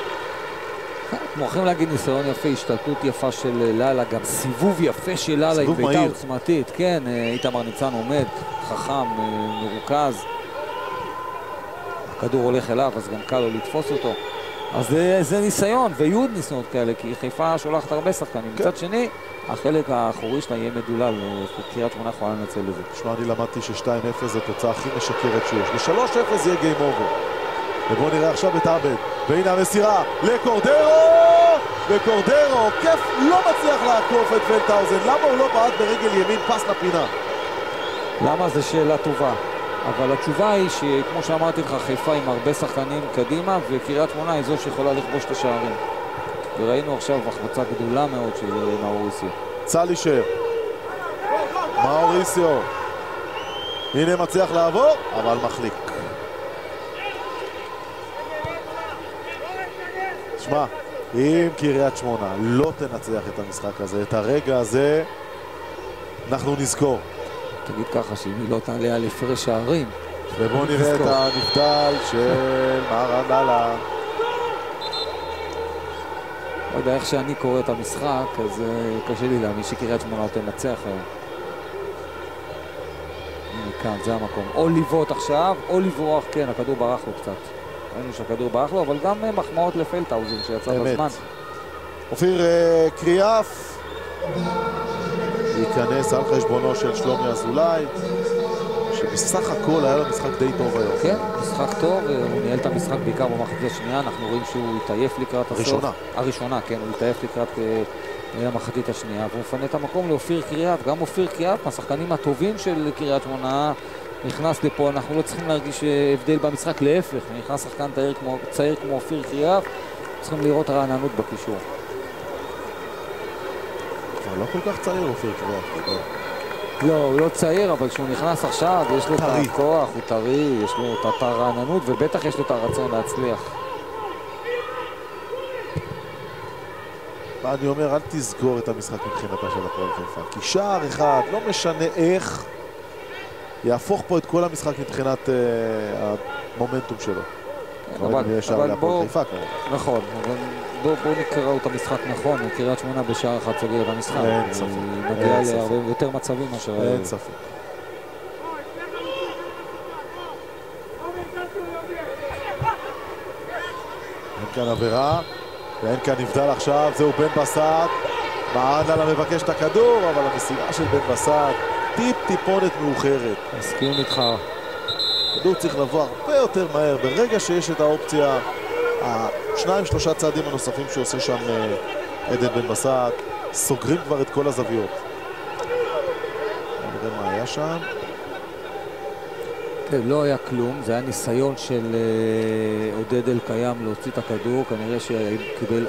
S2: מוכרחים להגיד ניסיון יפה, השתלטות יפה של אה, לאללה, גם סיבוב יפה של לאללה עם בעיטה. עוצמתית. כן, אה, איתמר ניצן עומד, חכם, אה, מרוכז. הכדור הולך אליו, אז גם קל לו לתפוס אותו. אז זה, זה ניסיון, ויהיו עוד ניסיונות כאלה, כי חיפה שולחת הרבה שחקנים.
S1: כן.
S2: מצד שני, החלק האחורי שלה יהיה מדולל, אה, קריית שמונה יכולה לנצל את זה.
S1: תשמע, אני למדתי ש-2-0 זו התוצאה הכי משקרת שיש. ב-3-0 יהיה גיים אובר. ובואו נראה עכשיו את עבד. והנה המסירה לקורדרו! וקורדרו, כיף, לא מצליח לעקוף את פלטהאוזן. למה הוא לא בעט ברגל ימין פס לפינה?
S2: למה זו שאלה טובה? אבל התשובה היא שכמו שאמרתי לך, חיפה עם הרבה שחקנים קדימה, וקריית שמונה היא זו שיכולה לכבוש את השערים. וראינו עכשיו החמצה גדולה מאוד של מאוריסיו.
S1: צלישר. מאוריסיו. הנה מצליח לעבור, אבל מחליק. שמע, אם קריית שמונה לא תנצח את המשחק הזה, את הרגע הזה, אנחנו נזכור.
S2: תגיד ככה, שאם היא לא תעלה על הפרש שערים,
S1: ובואו נראה את. הנבדל של מרנדלה.
S2: לא יודע, איך שאני קורא את המשחק, אז אה, קשה לי להאמין שקריית שמונה לא תנצח היום. הנה כאן, זה המקום. או לבעוט עכשיו, או לברוח, כן, הכדור ברח לו קצת. ראינו שהכדור ברח לו, אבל גם אה, מחמאות לפלטהאוזן שיצא. בזמן.
S1: אופיר אה, קריאף ייכנס על חשבונו של שלומי אזולאי, שבסך הכל היה לו משחק די טוב היום.
S2: כן, משחק טוב, אה, הוא ניהל את המשחק בעיקר במחצית השנייה, אנחנו רואים שהוא התעייף לקראת הסוף.
S1: הראשונה.
S2: הראשונה, כן, הוא התעייף לקראת אה, אה, המחצית השנייה, והוא מפנה את המקום לאופיר קריאף, גם אופיר קריאף, מהשחקנים הטובים של קריית שמונה, נכנס לפה, אנחנו לא צריכים להרגיש אה, הבדל במשחק, להפך, נכנס שחקן צעיר כמו, צעיר כמו אופיר קריאף, צריכים לראות רעננות בקישור.
S1: כבר לא כל כך צעיר אופיר קריאף. אתה יודע.
S2: לא, הוא לא צעיר, אבל כשהוא נכנס עכשיו, יש לו את. הכוח, הוא טרי, יש לו את הרעננות, ובטח יש לו את הרצון להצליח.
S1: מה אני אומר, אל תסגור את המשחק מבחינתה של הפועל חיפה. כי שער אחד, לא משנה איך, יהפוך פה את כל המשחק מבחינת אה, המומנטום שלו.
S2: כן,
S1: אבל אם יהיה שער להפועל
S2: בוא-
S1: חיפה כמובן.
S2: נכון, אבל בואו בוא נקרא את המשחק נכון, קריית שמונה בשער אחד סוגר את המשחק.
S1: אין ספק.
S2: היא מגיעה. להרבה יותר מצבים מאשר...
S1: אין ספק. אין כאן עבירה, ואין כאן נבדל עכשיו, זהו בן בסט. מענלה מבקש את הכדור, אבל המסירה של בן בסט טיפ טיפונת מאוחרת.
S2: מסכים איתך.
S1: הכדור צריך לבוא הרבה יותר מהר. ברגע שיש את האופציה, השניים שלושה צעדים הנוספים שעושה שם אה, עדן בן בסט, סוגרים כבר את כל הזוויות. נראה מה היה שם.
S2: כן, לא היה כלום, זה היה ניסיון של אה, עודד אלקיים להוציא את הכדור, כנראה שקיבל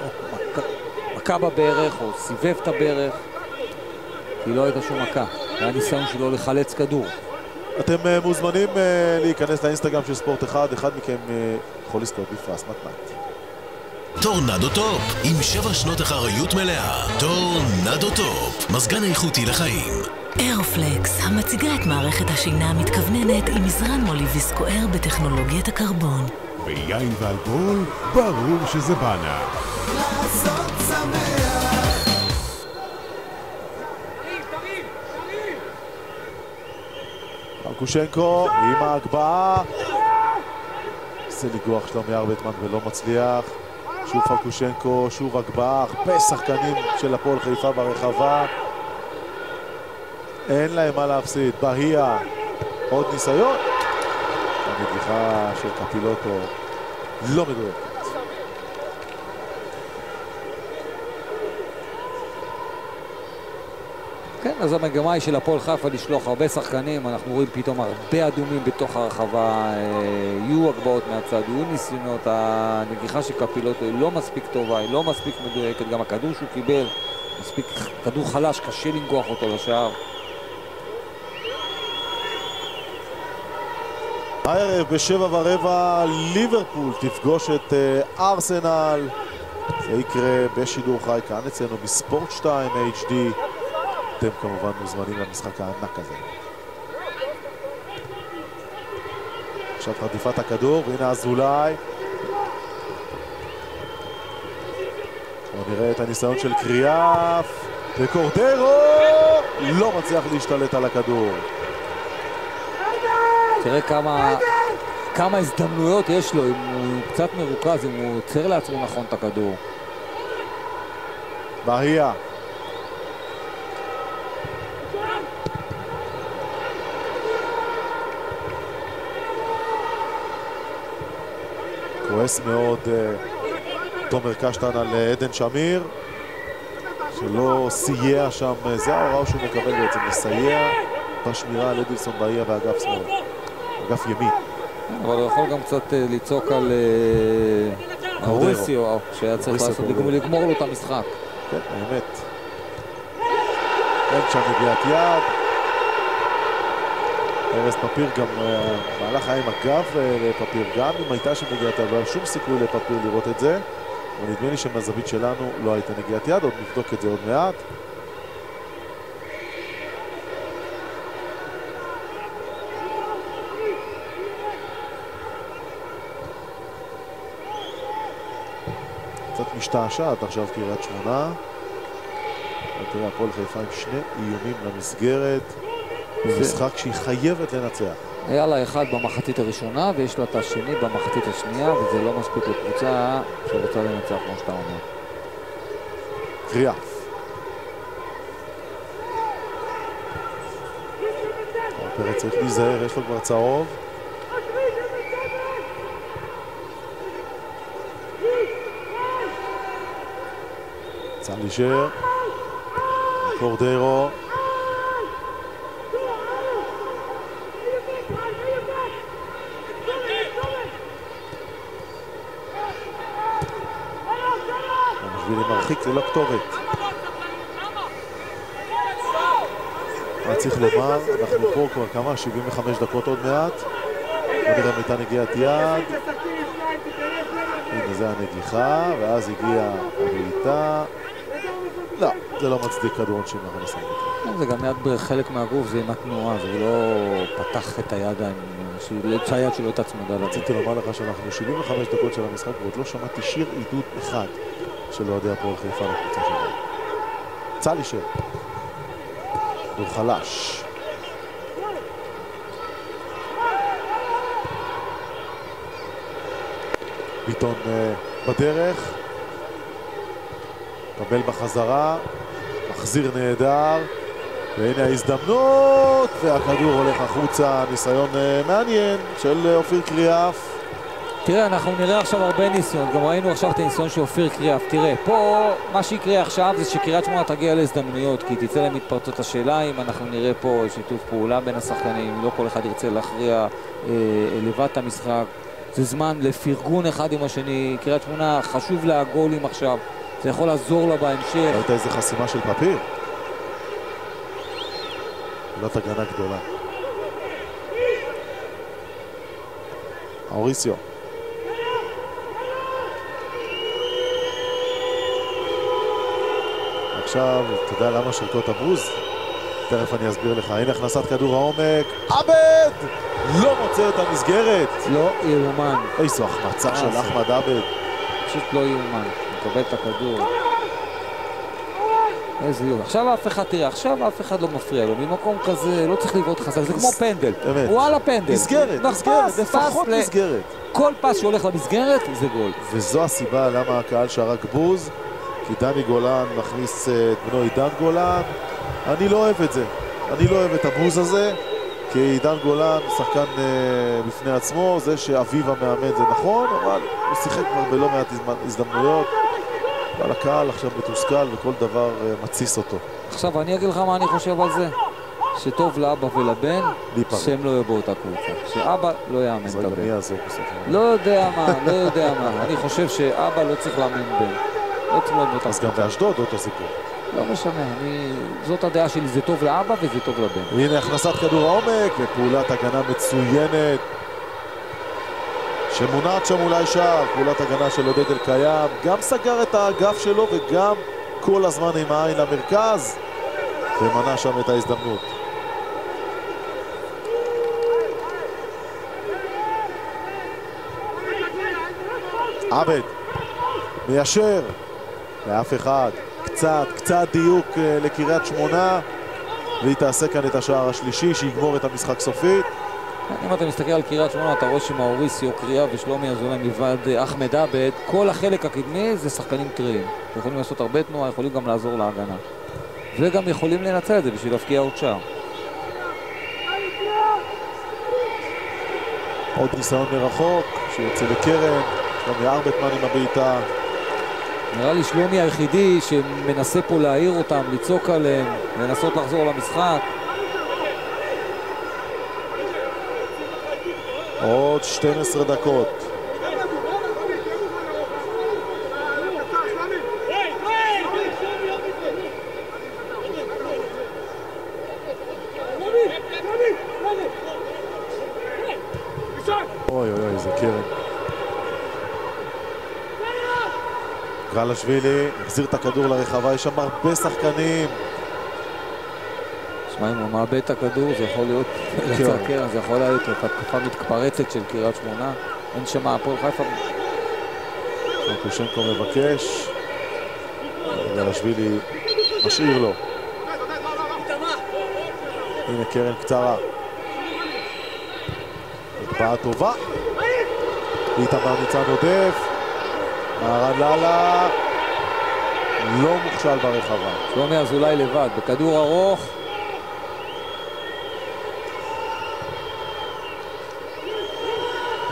S2: מכה- בברך או סיבב את הברך, כי לא הייתה שום מכה. זה היה ניסיון שלו לחלץ כדור.
S1: אתם אה, מוזמנים אה, להיכנס לאינסטגרם של ספורט אחד, אחד מכם אה, יכול לזכות בפרס מתנת.
S9: טורנדו טופ, עם שבע שנות אחריות מלאה. טורנדו טופ, מזגן איכותי לחיים.
S10: אירופלקס, המציגה את מערכת השינה המתכווננת עם מזרן מולי ויסקואר בטכנולוגיית הקרבון.
S6: ביין ואלכוהול, ברור שזה בנה.
S8: לעשות שמח
S1: מרקושנקו עם ההגבהה. זה ניגוח שלומי ארבטמן ולא מצליח. שוב פרקושנקו, שוב הגבהה, הרבה שחקנים של הפועל חיפה ברחבה. אין להם מה להפסיד. בהייה, עוד ניסיון. הנגיחה של קפילוטו לא מדויקת.
S2: כן, אז המגמה היא של הפועל חיפה לשלוח הרבה שחקנים, אנחנו רואים פתאום הרבה אדומים בתוך הרחבה, אה, יהיו הגבהות מהצד, יהיו ניסיונות, הנגיחה של קפילוטו היא לא מספיק טובה, היא לא מספיק מדויקת, גם הכדור שהוא קיבל, מספיק כדור חלש, קשה לנגוח אותו לשער.
S1: הערב בשבע ורבע ליברפול תפגוש את אה, ארסנל. זה יקרה בשידור חי כאן אצלנו בספורט 2 HD. אתם כמובן מוזמנים למשחק הענק הזה. עכשיו חטיפת הכדור, והנה אזולאי. בואו נראה את הניסיון של קריאף. וקורדרו לא מצליח להשתלט על הכדור.
S2: תראה כמה, כמה הזדמנויות יש לו, אם הוא קצת מרוכז, אם הוא עוצר לעצמו נכון את הכדור.
S1: בהייה. כועס מאוד אה, תומר קשטן על אה, עדן שמיר שלא סייע שם, אה, זה ההוראה שהוא מקבל בעצם, לסייע בשמירה על אדילסון בהייה באגף שמאל. אגף ימין.
S2: אבל הוא יכול גם קצת לצעוק על. אוריסיו, שהיה צריך לעשות. לגמור- לו את המשחק.
S1: כן, באמת. אין שם נגיעת יד. ארז פפיר גם, אה, מהלך היה עם הגב אה, לפפיר, גם אם הייתה שם נגיעת יד, לא היה שום סיכוי לפפיר לראות את זה. אבל נדמה לי שמהזווית שלנו לא הייתה נגיעת יד, עוד נבדוק את זה עוד מעט. קצת משתעשעת עכשיו קריית שמונה. תראה, הפועל חיפה עם שני איומים למסגרת. במשחק שהיא חייבת לנצח.
S2: היה לה אחד במחצית הראשונה, ויש לה את השני במחצית השנייה, וזה לא מספיק לקבוצה שרוצה לנצח, כמו שאתה אומר.
S1: קריאה. פרץ צריך להיזהר, יש לו כבר צהוב. צלישר. קורדרו. מרחיק ללא כתובת. אבל צריך לומר, אנחנו פה כבר כמה? 75 דקות עוד מעט. בוא נראה אם הייתה נגיעת יד. הנה זה הנגיחה, ואז הגיעה הבעיטה. לא, זה לא מצדיק כדור עונשין מהרן הסנגל.
S2: כן, זה גם יד בחלק מהגוף, זה עם התנועה, זה לא פתח את היד, שהוא- שהיד שלו הייתה צמודה.
S1: רציתי לומר לך שאנחנו 75 דקות של המשחק ועוד לא שמעתי שיר עידוד אחד של אוהדי הפועל חיפה לקבוצה שלנו. צלישר. כדור חלש. ביטון אה, בדרך. מקבל בחזרה. מחזיר נהדר. והנה ההזדמנות, והכדור הולך החוצה, ניסיון אה, מעניין של אה, אופיר קריאף.
S2: תראה, אנחנו נראה עכשיו הרבה ניסיון, גם ראינו עכשיו את הניסיון של אופיר קריאף. תראה, פה מה שיקרה עכשיו זה שקריית שמונה תגיע להזדמנויות, כי תצא להם מתפרצות השאלה אם אנחנו נראה פה שיתוף פעולה בין השחקנים, לא כל אחד ירצה להכריע אה, לבד את המשחק. זה זמן לפרגון אחד עם השני, קריית שמונה חשוב לה הגולים עכשיו, זה יכול לעזור לה בהמשך.
S1: ראית איזה חסימה של פפיר? פעולת הגנה גדולה. אוריסיו. עכשיו, אתה יודע למה שרקות הבוז? תכף אני אסביר לך. הנה הכנסת כדור העומק. עבד! לא מוצא את המסגרת.
S2: לא יאומן.
S1: איזו החמצה של? אחמד עבד.
S2: פשוט לא יאומן. מקבל את הכדור. איזה יום. עכשיו אף אחד, תראה, עכשיו אף אחד לא מפריע לו. ממקום כזה, לא צריך לבעוט חזק, זה כמו פנדל.
S1: אמת.
S2: הוא על הפנדל.
S1: מסגרת,
S2: נכון,
S1: מסגרת, לפחות מסגרת.
S2: כל פס שהולך למסגרת זה גול.
S1: וזו הסיבה למה הקהל שרק בוז, כי דני גולן מכניס אה, את בנו עידן גולן. אני לא אוהב את זה. אני לא אוהב את הבוז הזה, כי עידן גולן שחקן אה, בפני עצמו, זה שאביו המאמן זה נכון, אבל הוא שיחק כבר בלא מעט הזדמנויות. אבל הקהל עכשיו מתוסכל וכל דבר אה, מתסיס אותו.
S2: עכשיו אני אגיד לך מה אני חושב על זה. שטוב לאבא ולבן. שהם לא יהיו באותה קבוצה. שאבא לא יאמן את הבן. לא יודע מה, לא יודע מה. אני חושב שאבא לא צריך לאמן בן. להיות באותה
S1: אז גם. באשדוד אותו סיפור.
S2: לא משנה, אני... זאת הדעה שלי, זה טוב לאבא וזה טוב לבן.
S1: הנה הכנסת כדור העומק ופעולת הגנה מצוינת שמונעת שם אולי שער, פעולת הגנה של עודד אלקיים גם סגר את האגף שלו וגם כל הזמן עם העין למרכז ומנע שם את ההזדמנות. עבד מיישר לאף אחד קצת, קצת דיוק אה, לקריית שמונה והיא תעשה כאן את השער השלישי שיגמור את המשחק סופית.
S2: אם אתה מסתכל על קריית שמונה, אתה רואה שמאוריסיו, קריאה ושלומי אזולאי מלבד אה, אחמד עבד, כל החלק הקדמי זה שחקנים טריים. יכולים לעשות הרבה תנועה, יכולים גם לעזור להגנה. וגם יכולים לנצל את זה בשביל להפקיע עוד שער.
S1: עוד ניסיון מרחוק שיוצא לקרן, שלומי ארבטמן עם הבעיטה.
S2: נראה לי שלומי היחידי שמנסה פה להעיר אותם, לצעוק עליהם, לנסות לחזור למשחק.
S1: עוד 12 דקות. אוי אוי אוי, איזה קרן. גרלשווילי החזיר את הכדור לרחבה, יש שם הרבה שחקנים.
S2: תשמע, אם הוא מאבד את הכדור, זה יכול להיות יצר קרן, זה יכול להיות התקפה מתפרצת של קריית שמונה. אין שם הפועל חיפה.
S1: קושנקו מבקש. גרלשווילי משאיר לו. הנה קרן קצרה. הקפאה טובה. איתמר ניצן עודף. מהרן לאללה לא מוכשל ברחבה.
S2: שלומי אזולאי לבד, בכדור ארוך.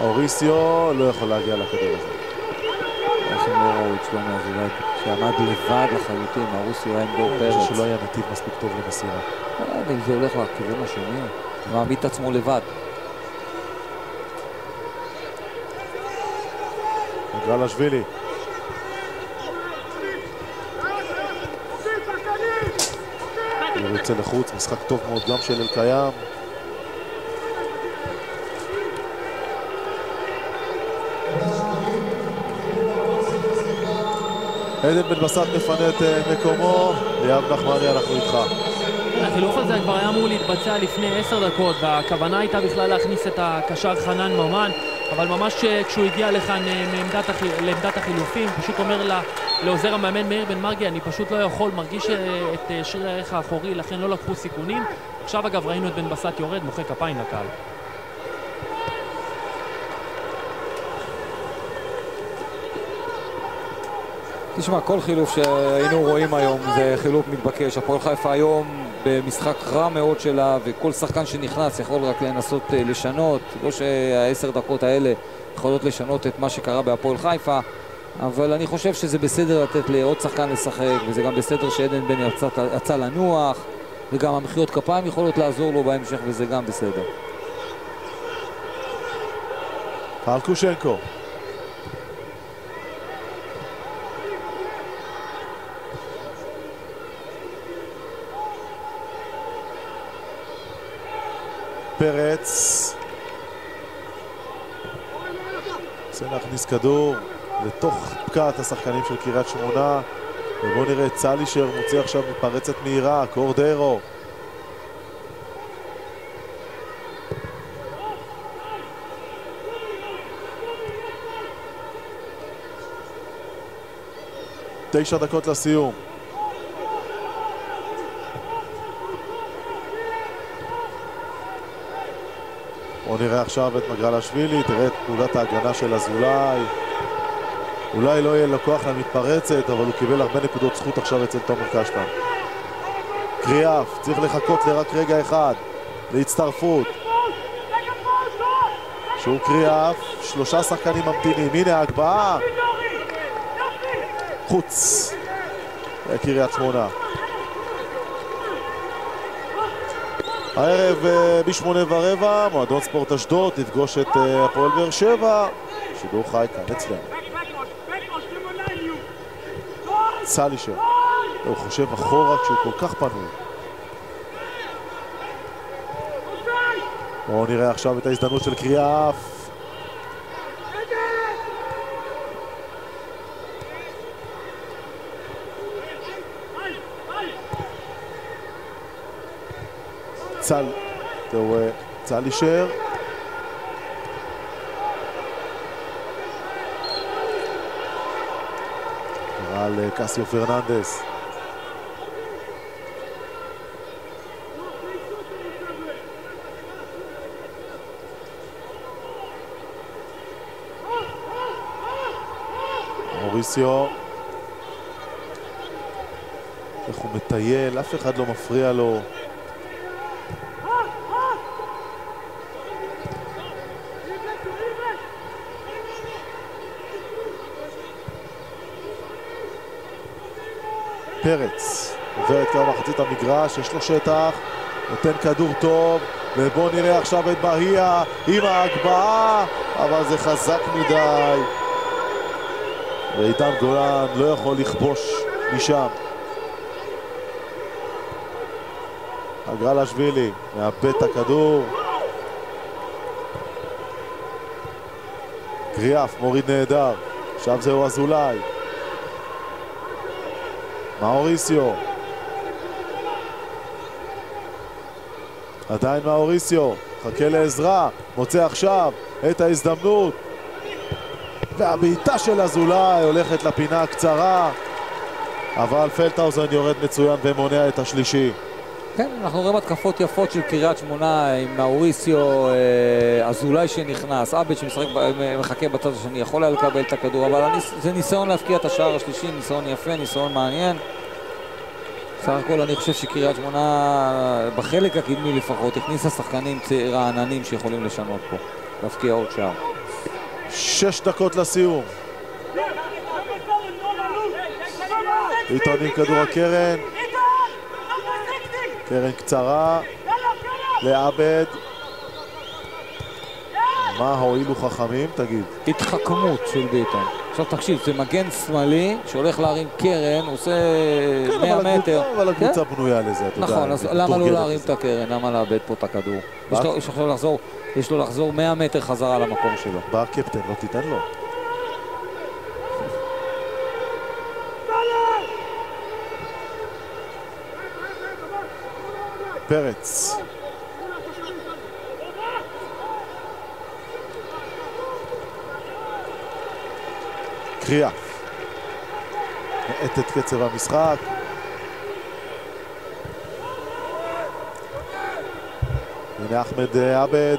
S1: אוריסיו לא יכול להגיע לכדור הזה.
S2: איך הם לא ראו את שלומי אזולאי, שעמד לבד לחלוטין, אוריסיו היה עם דור
S1: אני
S2: פרץ.
S1: חושב שלא היה נתיב מספיק טוב למסירה.
S2: לא יודע אם זה הולך לכיוון השני, הוא מעמיד את עצמו לבד.
S1: גרלשווילי. הוא יוצא לחוץ, משחק טוב מאוד גם של אלקיים. עדן בן בסט מפנה את אה, מקומו, ליאב נחמני אנחנו איתך.
S3: החילוף הזה כבר היה אמור להתבצע לפני עשר דקות, והכוונה הייתה בכלל להכניס את הקשר חנן ממן, אבל ממש אה, כשהוא הגיע לכאן אה, מעמדת החי- לעמדת החילופים, פשוט אומר לה, לעוזר המאמן מאיר בן מרגי, אני פשוט לא יכול, מרגיש אה, את שריר הערך האחורי, לכן לא לקחו סיכונים. עכשיו אגב ראינו את בן בסט יורד, מוחא כפיים לקהל.
S2: תשמע, כל חילוף שהיינו רואים היום זה חילוף מתבקש. הפועל חיפה היום במשחק רע מאוד שלה, וכל שחקן שנכנס יכול רק לנסות אה, לשנות. לא שהעשר דקות האלה יכולות לשנות את מה שקרה בהפועל חיפה, אבל אני חושב שזה בסדר לתת לעוד שחקן לשחק, וזה גם בסדר שעדן בן יצא, יצא לנוח, וגם המחיאות כפיים יכולות לעזור לו בהמשך, וזה גם בסדר.
S1: פעל פרץ. רוצה להכניס כדור לתוך פקעת השחקנים של קריית שמונה. ובואו נראה את צלישר מוציא עכשיו מתפרצת מהירה, קורדרו. תשע דקות לסיום. בואו נראה עכשיו את מגרלשווילי, תראה את תנודת ההגנה של אזולאי. אולי לא יהיה לו כוח למתפרצת, אבל הוא קיבל הרבה נקודות זכות עכשיו אצל תומר קשטן. קריאף, צריך לחכות לרק רגע אחד, להצטרפות. שהוא קריאף, שלושה שחקנים ממתינים, הנה ההגבהה. חוץ. קריית שמונה. הערב אה, בשמונה ורבע, מועדון ספורט אשדוד תפגוש את אה, הפועל באר שבע. שידור חי כאן אצלנו. סלישר. הוא חושב אחורה כשהוא כל כך פנוי. בואו נראה עכשיו את ההזדמנות של קריאף. צל, זהו אה, צל אישר. קרא על אה, קסיו פרננדס. מוריסיו. איך הוא מטייל, אף אחד לא מפריע לו. פרץ עובר את קו מחצית המגרש, יש לו שטח, נותן כדור טוב, ובואו נראה עכשיו את בהיה עם ההגבהה, אבל זה חזק מדי. ועידן גולן לא יכול לכבוש משם. אגרלשווילי מאבד את הכדור. קריאף מוריד נהדר, עכשיו זהו אזולאי. מאוריסיו. עדיין מאוריסיו, חכה לעזרה, מוצא עכשיו את ההזדמנות. והבעיטה של אזולאי הולכת לפינה הקצרה, אבל פלטהאוזן יורד מצוין ומונע את השלישי.
S2: כן, אנחנו רואים התקפות יפות של קריית שמונה עם מאוריסיו, אה, אזולאי שנכנס, עבד שמחכה בצד השני, יכול היה לקבל את הכדור, אבל זה ניסיון להבקיע את השער השלישי, ניסיון יפה, ניסיון מעניין. בסך הכל אני חושב שקריית שמונה, בחלק הקדמי לפחות, הכניסה שחקנים רעננים שיכולים לשנות פה, להבקיע עוד שער.
S1: שש דקות לסיום. ביטון עם כדור הקרן. קרן קצרה לעבד. מה הועילו חכמים? תגיד.
S2: התחכמות של ביטון. עכשיו תקשיב, זה מגן שמאלי שהולך להרים קרן, עושה
S1: כן,
S2: 100
S1: אבל
S2: מטר.
S1: הקבוצה- אבל
S2: כן?
S1: הקבוצה בנויה לזה, אתה יודע.
S2: נכון, אז למה לא להרים. את הקרן? למה לאבד פה את הכדור? יש לו לחזור 100 מטר חזרה למקום שלו.
S1: בא הקפטן, לא תיתן לו. פרץ. קריאה. מאט את קצב המשחק. הנה אחמד אה, עבד.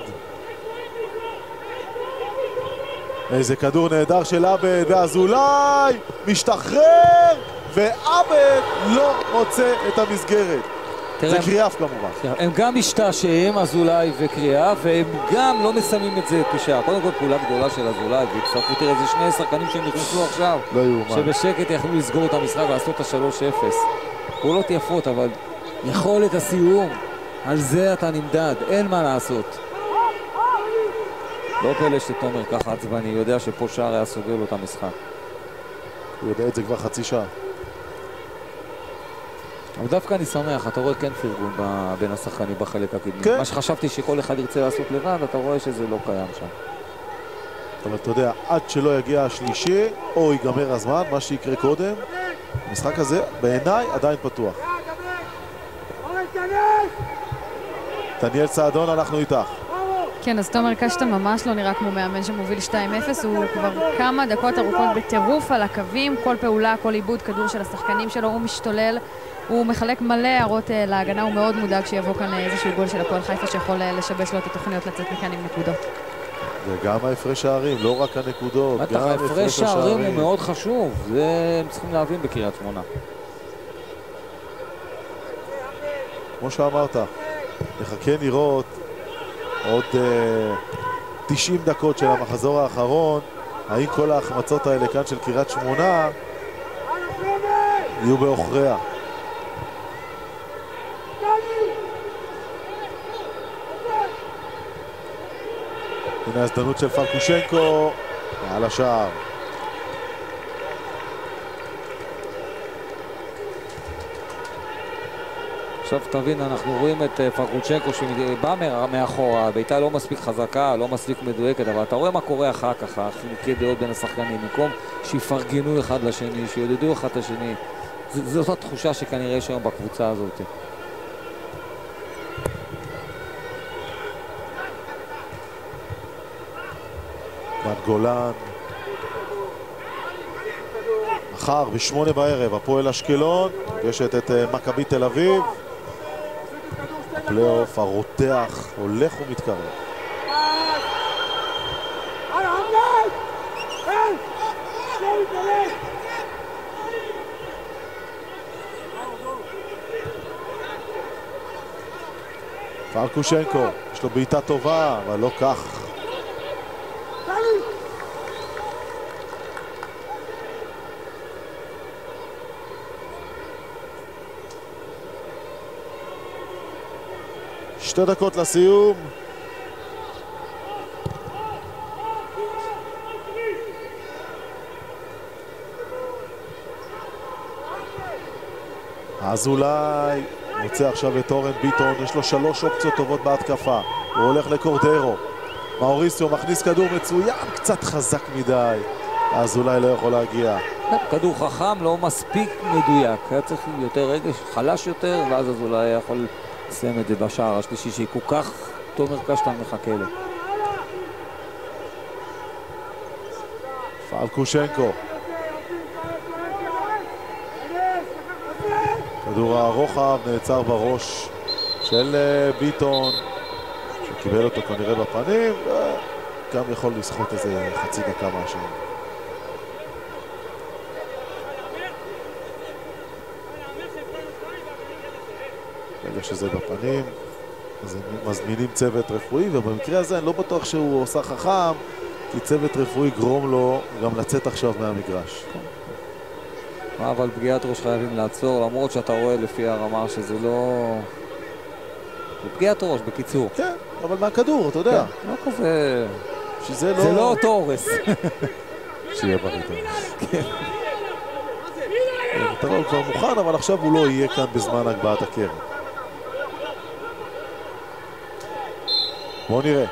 S1: איזה כדור נהדר של עבד, ואזולאי משתחרר, ועבד לא מוצא את המסגרת.
S2: תראה,
S1: זה
S2: הם-
S1: קריאף כמובן.
S2: הם גם משתעשעים, אזולאי וקריאה, והם גם לא מסיימים את זה כשעה. קודם כל פעולה גדולה של אזולאי, והצטרפו, תראה, זה שני שחקנים שהם נכנסו עכשיו,
S1: לא יאומן.
S2: שבשקט יכלו לסגור את המשחק ולעשות את ה-3-0. פעולות יפות, אבל יכולת הסיום, על זה אתה נמדד, אין מה לעשות. לא פלא שתומר ככה עצבני, יודע שפה שער היה סוגר לו את המשחק.
S1: הוא יודע את זה כבר חצי שעה.
S2: אבל דווקא אני שמח, אתה רואה כן פרגון ב- בין השחקנים בחלק הקדמי.
S1: כן.
S2: מה שחשבתי שכל אחד ירצה לעשות לבד, אתה רואה שזה לא קיים שם.
S1: אבל אתה יודע, עד שלא יגיע השלישי, או ייגמר הזמן, מה שיקרה קודם, המשחק הזה בעיניי עדיין פתוח. דניאל סעדון, אנחנו איתך.
S4: כן, אז תומר קשטן ממש לא נראה כמו מאמן שמוביל 2-0, הוא כבר כמה דקות ארוכות בטירוף על הקווים, כל פעולה, כל עיבוד כדור של השחקנים שלו, הוא משתולל, הוא מחלק מלא הערות אה, להגנה, הוא מאוד מודאג שיבוא כאן אה, איזשהו גול של הפועל חיפה שיכול אה, לשבש לו את התוכניות לצאת מכאן עם נקודות.
S1: וגם ההפרש שערים, לא רק הנקודות, גם
S2: ההפרש שערים הוא מאוד חשוב, זה הם צריכים להבין בקריית שמונה.
S1: כמו שאמרת, נחכה לראות עוד אה, 90 דקות של המחזור האחרון, האם כל ההחמצות האלה כאן של קריית שמונה יהיו בעוכריה. הנה ההזדמנות של פרקושנקו, מעל השער.
S2: עכשיו תבין, אנחנו רואים את אה, פרקוצ'נקו שבא מה- מאחורה, הבעיטה לא מספיק חזקה, לא מספיק מדויקת, אבל אתה רואה מה קורה אחר כך, החילוקי דעות בין השחקנים, במקום שיפרגנו אחד לשני, שיעודדו אחד את השני. זאת התחושה שכנראה יש היום בקבוצה הזאת.
S1: כאן גולן. מחר בשמונה בערב, הפועל אשקלון, פוגשת את אה, מכבי תל אביב. הפלייאוף הרותח הולך ומתקרב. פרקושנקו, יש לו בעיטה טובה, אבל לא כך. שתי דקות לסיום. אזולאי מוצא עכשיו את אורן ביטון, יש לו שלוש אופציות טובות בהתקפה. הוא הולך לקורדרו. מאוריסיו מכניס כדור מצוין, קצת חזק מדי. אזולאי לא יכול להגיע.
S2: כדור חכם, לא מספיק מדויק. היה צריך יותר רגש, חלש יותר, ואז אז אולי היה יכול לסיים את זה בשער השלישי, שהיא כל כך תומר קשטן מחכה לו.
S1: פלקושנקו. כדור הרוחב נעצר בראש של אה, ביטון, שקיבל אותו כנראה בפנים, וגם יכול לסחוט איזה חצי דקה מהשני. ברגע שזה בפנים, אז הם מזמינים צוות רפואי, ובמקרה הזה אני לא בטוח שהוא עושה חכם, כי צוות רפואי יגרום לו גם לצאת עכשיו מהמגרש.
S2: אבל פגיעת ראש חייבים לעצור, למרות שאתה רואה לפי הרמה שזה לא... זה פגיעת ראש, בקיצור.
S1: כן, אבל מהכדור, אתה יודע.
S2: לא כזה...
S1: שזה לא...
S2: זה לא אותו הורס.
S1: שיהיה בריא תורס. אתה הוא כבר מוכן, אבל עכשיו הוא לא יהיה כאן בזמן הגבהת הקרן. בואו נראה.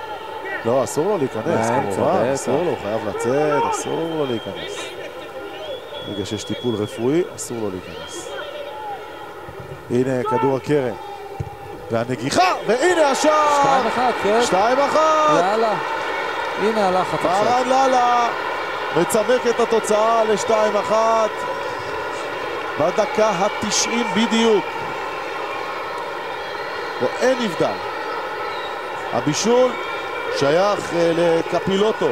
S1: לא, אסור לו להיכנס, כמובן, אסור לו, הוא חייב לצאת, אסור לו להיכנס. ברגע שיש טיפול רפואי, אסור לו להיכנס. הנה כדור הקרן. והנגיחה, והנה השער!
S2: שתיים אחת, כן.
S1: שתיים אחת!
S2: יאללה. הנה הלחץ עכשיו.
S1: פארן לאללה מצמק את התוצאה לשתיים אחת בדקה התשעים בדיוק. ואין נבדל. הבישול שייך אה, לקפילוטו.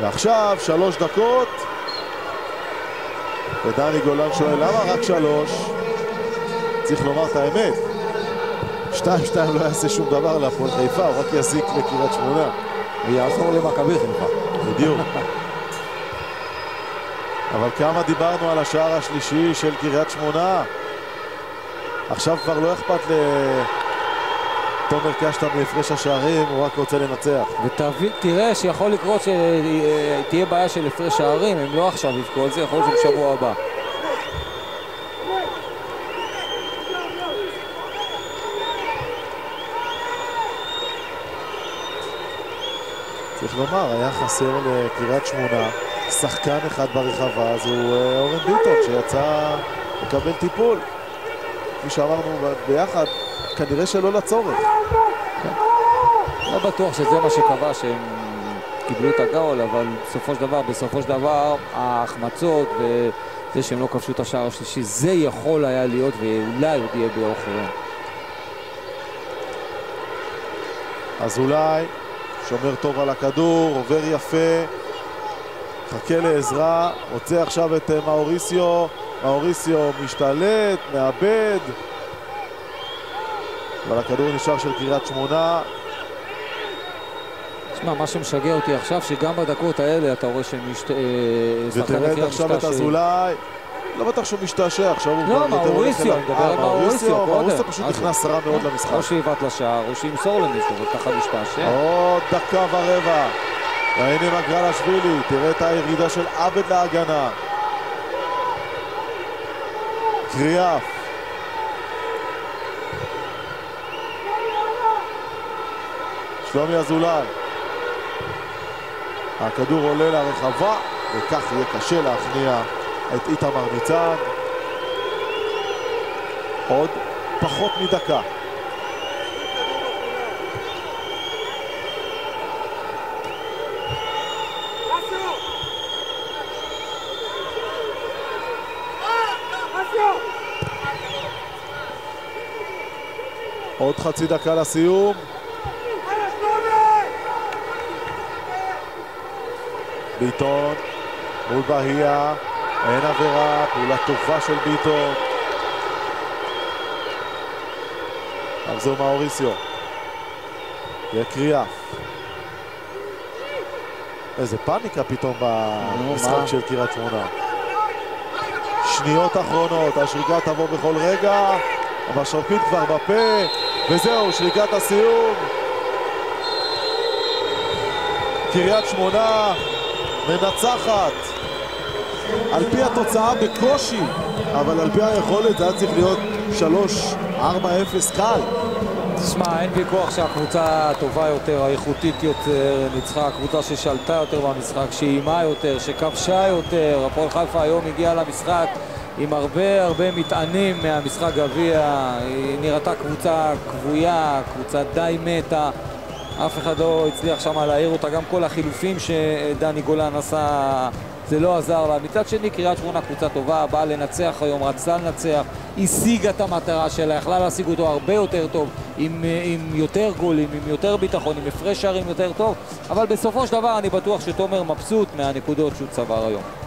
S1: ועכשיו שלוש דקות. ודני גולן שואל למה רק שלוש? צריך לומר את האמת. שתיים שתיים לא יעשה שום דבר להפועל חיפה, הוא רק יזיק לקריית שמונה.
S2: ויעזור למכבי חיפה.
S1: בדיוק. אבל כמה דיברנו על השער השלישי של קריית שמונה. עכשיו כבר לא אכפת לתומר קשטן מהפרש השערים, הוא רק רוצה לנצח.
S2: ותראה שיכול לקרות שתהיה בעיה של הפרש שערים, אם לא עכשיו יבכו על זה, יכול להיות שבשבוע הבא.
S1: צריך לומר, היה חסר לקריית שמונה שחקן אחד ברחבה, אז הוא אה, אורן ביטון שיצא לקבל טיפול. כפי שאמרנו ביחד, כנראה שלא לצורך.
S2: לא בטוח שזה מה שקבע שהם קיבלו את הגאול, אבל בסופו של דבר, בסופו של דבר, ההחמצות וזה שהם לא כבשו את השער השלישי, זה יכול היה להיות ואולי עוד יהיה באור חירום.
S1: אז אולי שומר טוב על הכדור, עובר יפה, חכה לעזרה, רוצה עכשיו את אה, מאוריסיו, מאוריסיו משתלט, מאבד, אבל הכדור נשאר של קריית שמונה.
S2: תשמע, מה שמשגע אותי עכשיו, שגם בדקות האלה אתה רואה שהם משת... אה,
S1: ותרד עכשיו את אזולאי. לא בטח שהוא משתעשע, עכשיו הוא
S2: לא, מאוריסיו, מדבר על מאוריסיו.
S1: מאוריסיו פשוט נכנס רע מאוד למשחק.
S2: או שיבעט לשער, או שימסור למישהו, וככה משתעשע.
S1: עוד דקה ורבע. והנה מגרלשווילי, תראה את הירידה של עבד להגנה. קריאף. שלומי אזולאי. הכדור עולה לרחבה, וכך יהיה קשה להכניע את איתמר ניצן. עוד פחות מדקה. עוד חצי דקה לסיום. ביטון מול בהייה, אין עבירה, פעולה טובה של ביטון. עכשיו זהו מאוריסיו. תהיה קריאה. איזה פאניקה פתאום במשחק? של קריית שמונה. שניות אחרונות, השריקה תבוא בכל רגע, המשרוקית כבר בפה, וזהו, שריקת הסיום. קריית שמונה מנצחת על פי התוצאה בקושי, אבל על פי היכולת זה היה צריך להיות 3-4-0 קל.
S2: תשמע, אין ויכוח שהקבוצה הטובה יותר, האיכותית יותר, ניצחה הקבוצה ששלטה יותר במשחק, שאיימה יותר, שכבשה יותר. הפועל חיפה היום הגיעה למשחק עם הרבה הרבה מטענים מהמשחק גביע. היא נראתה קבוצה כבויה, קבוצה די מתה. אף אחד לא הצליח שם להעיר אותה, גם כל החילופים שדני גולן עשה, זה לא עזר לה. מצד שני, קריית שמונה קבוצה טובה, באה לנצח היום, רצתה לנצח, השיגה את המטרה שלה, יכלה להשיג אותו הרבה יותר טוב, עם, עם יותר גולים, עם יותר ביטחון, עם הפרש שערים יותר טוב, אבל בסופו של דבר אני בטוח שתומר מבסוט מהנקודות שהוא צבר היום.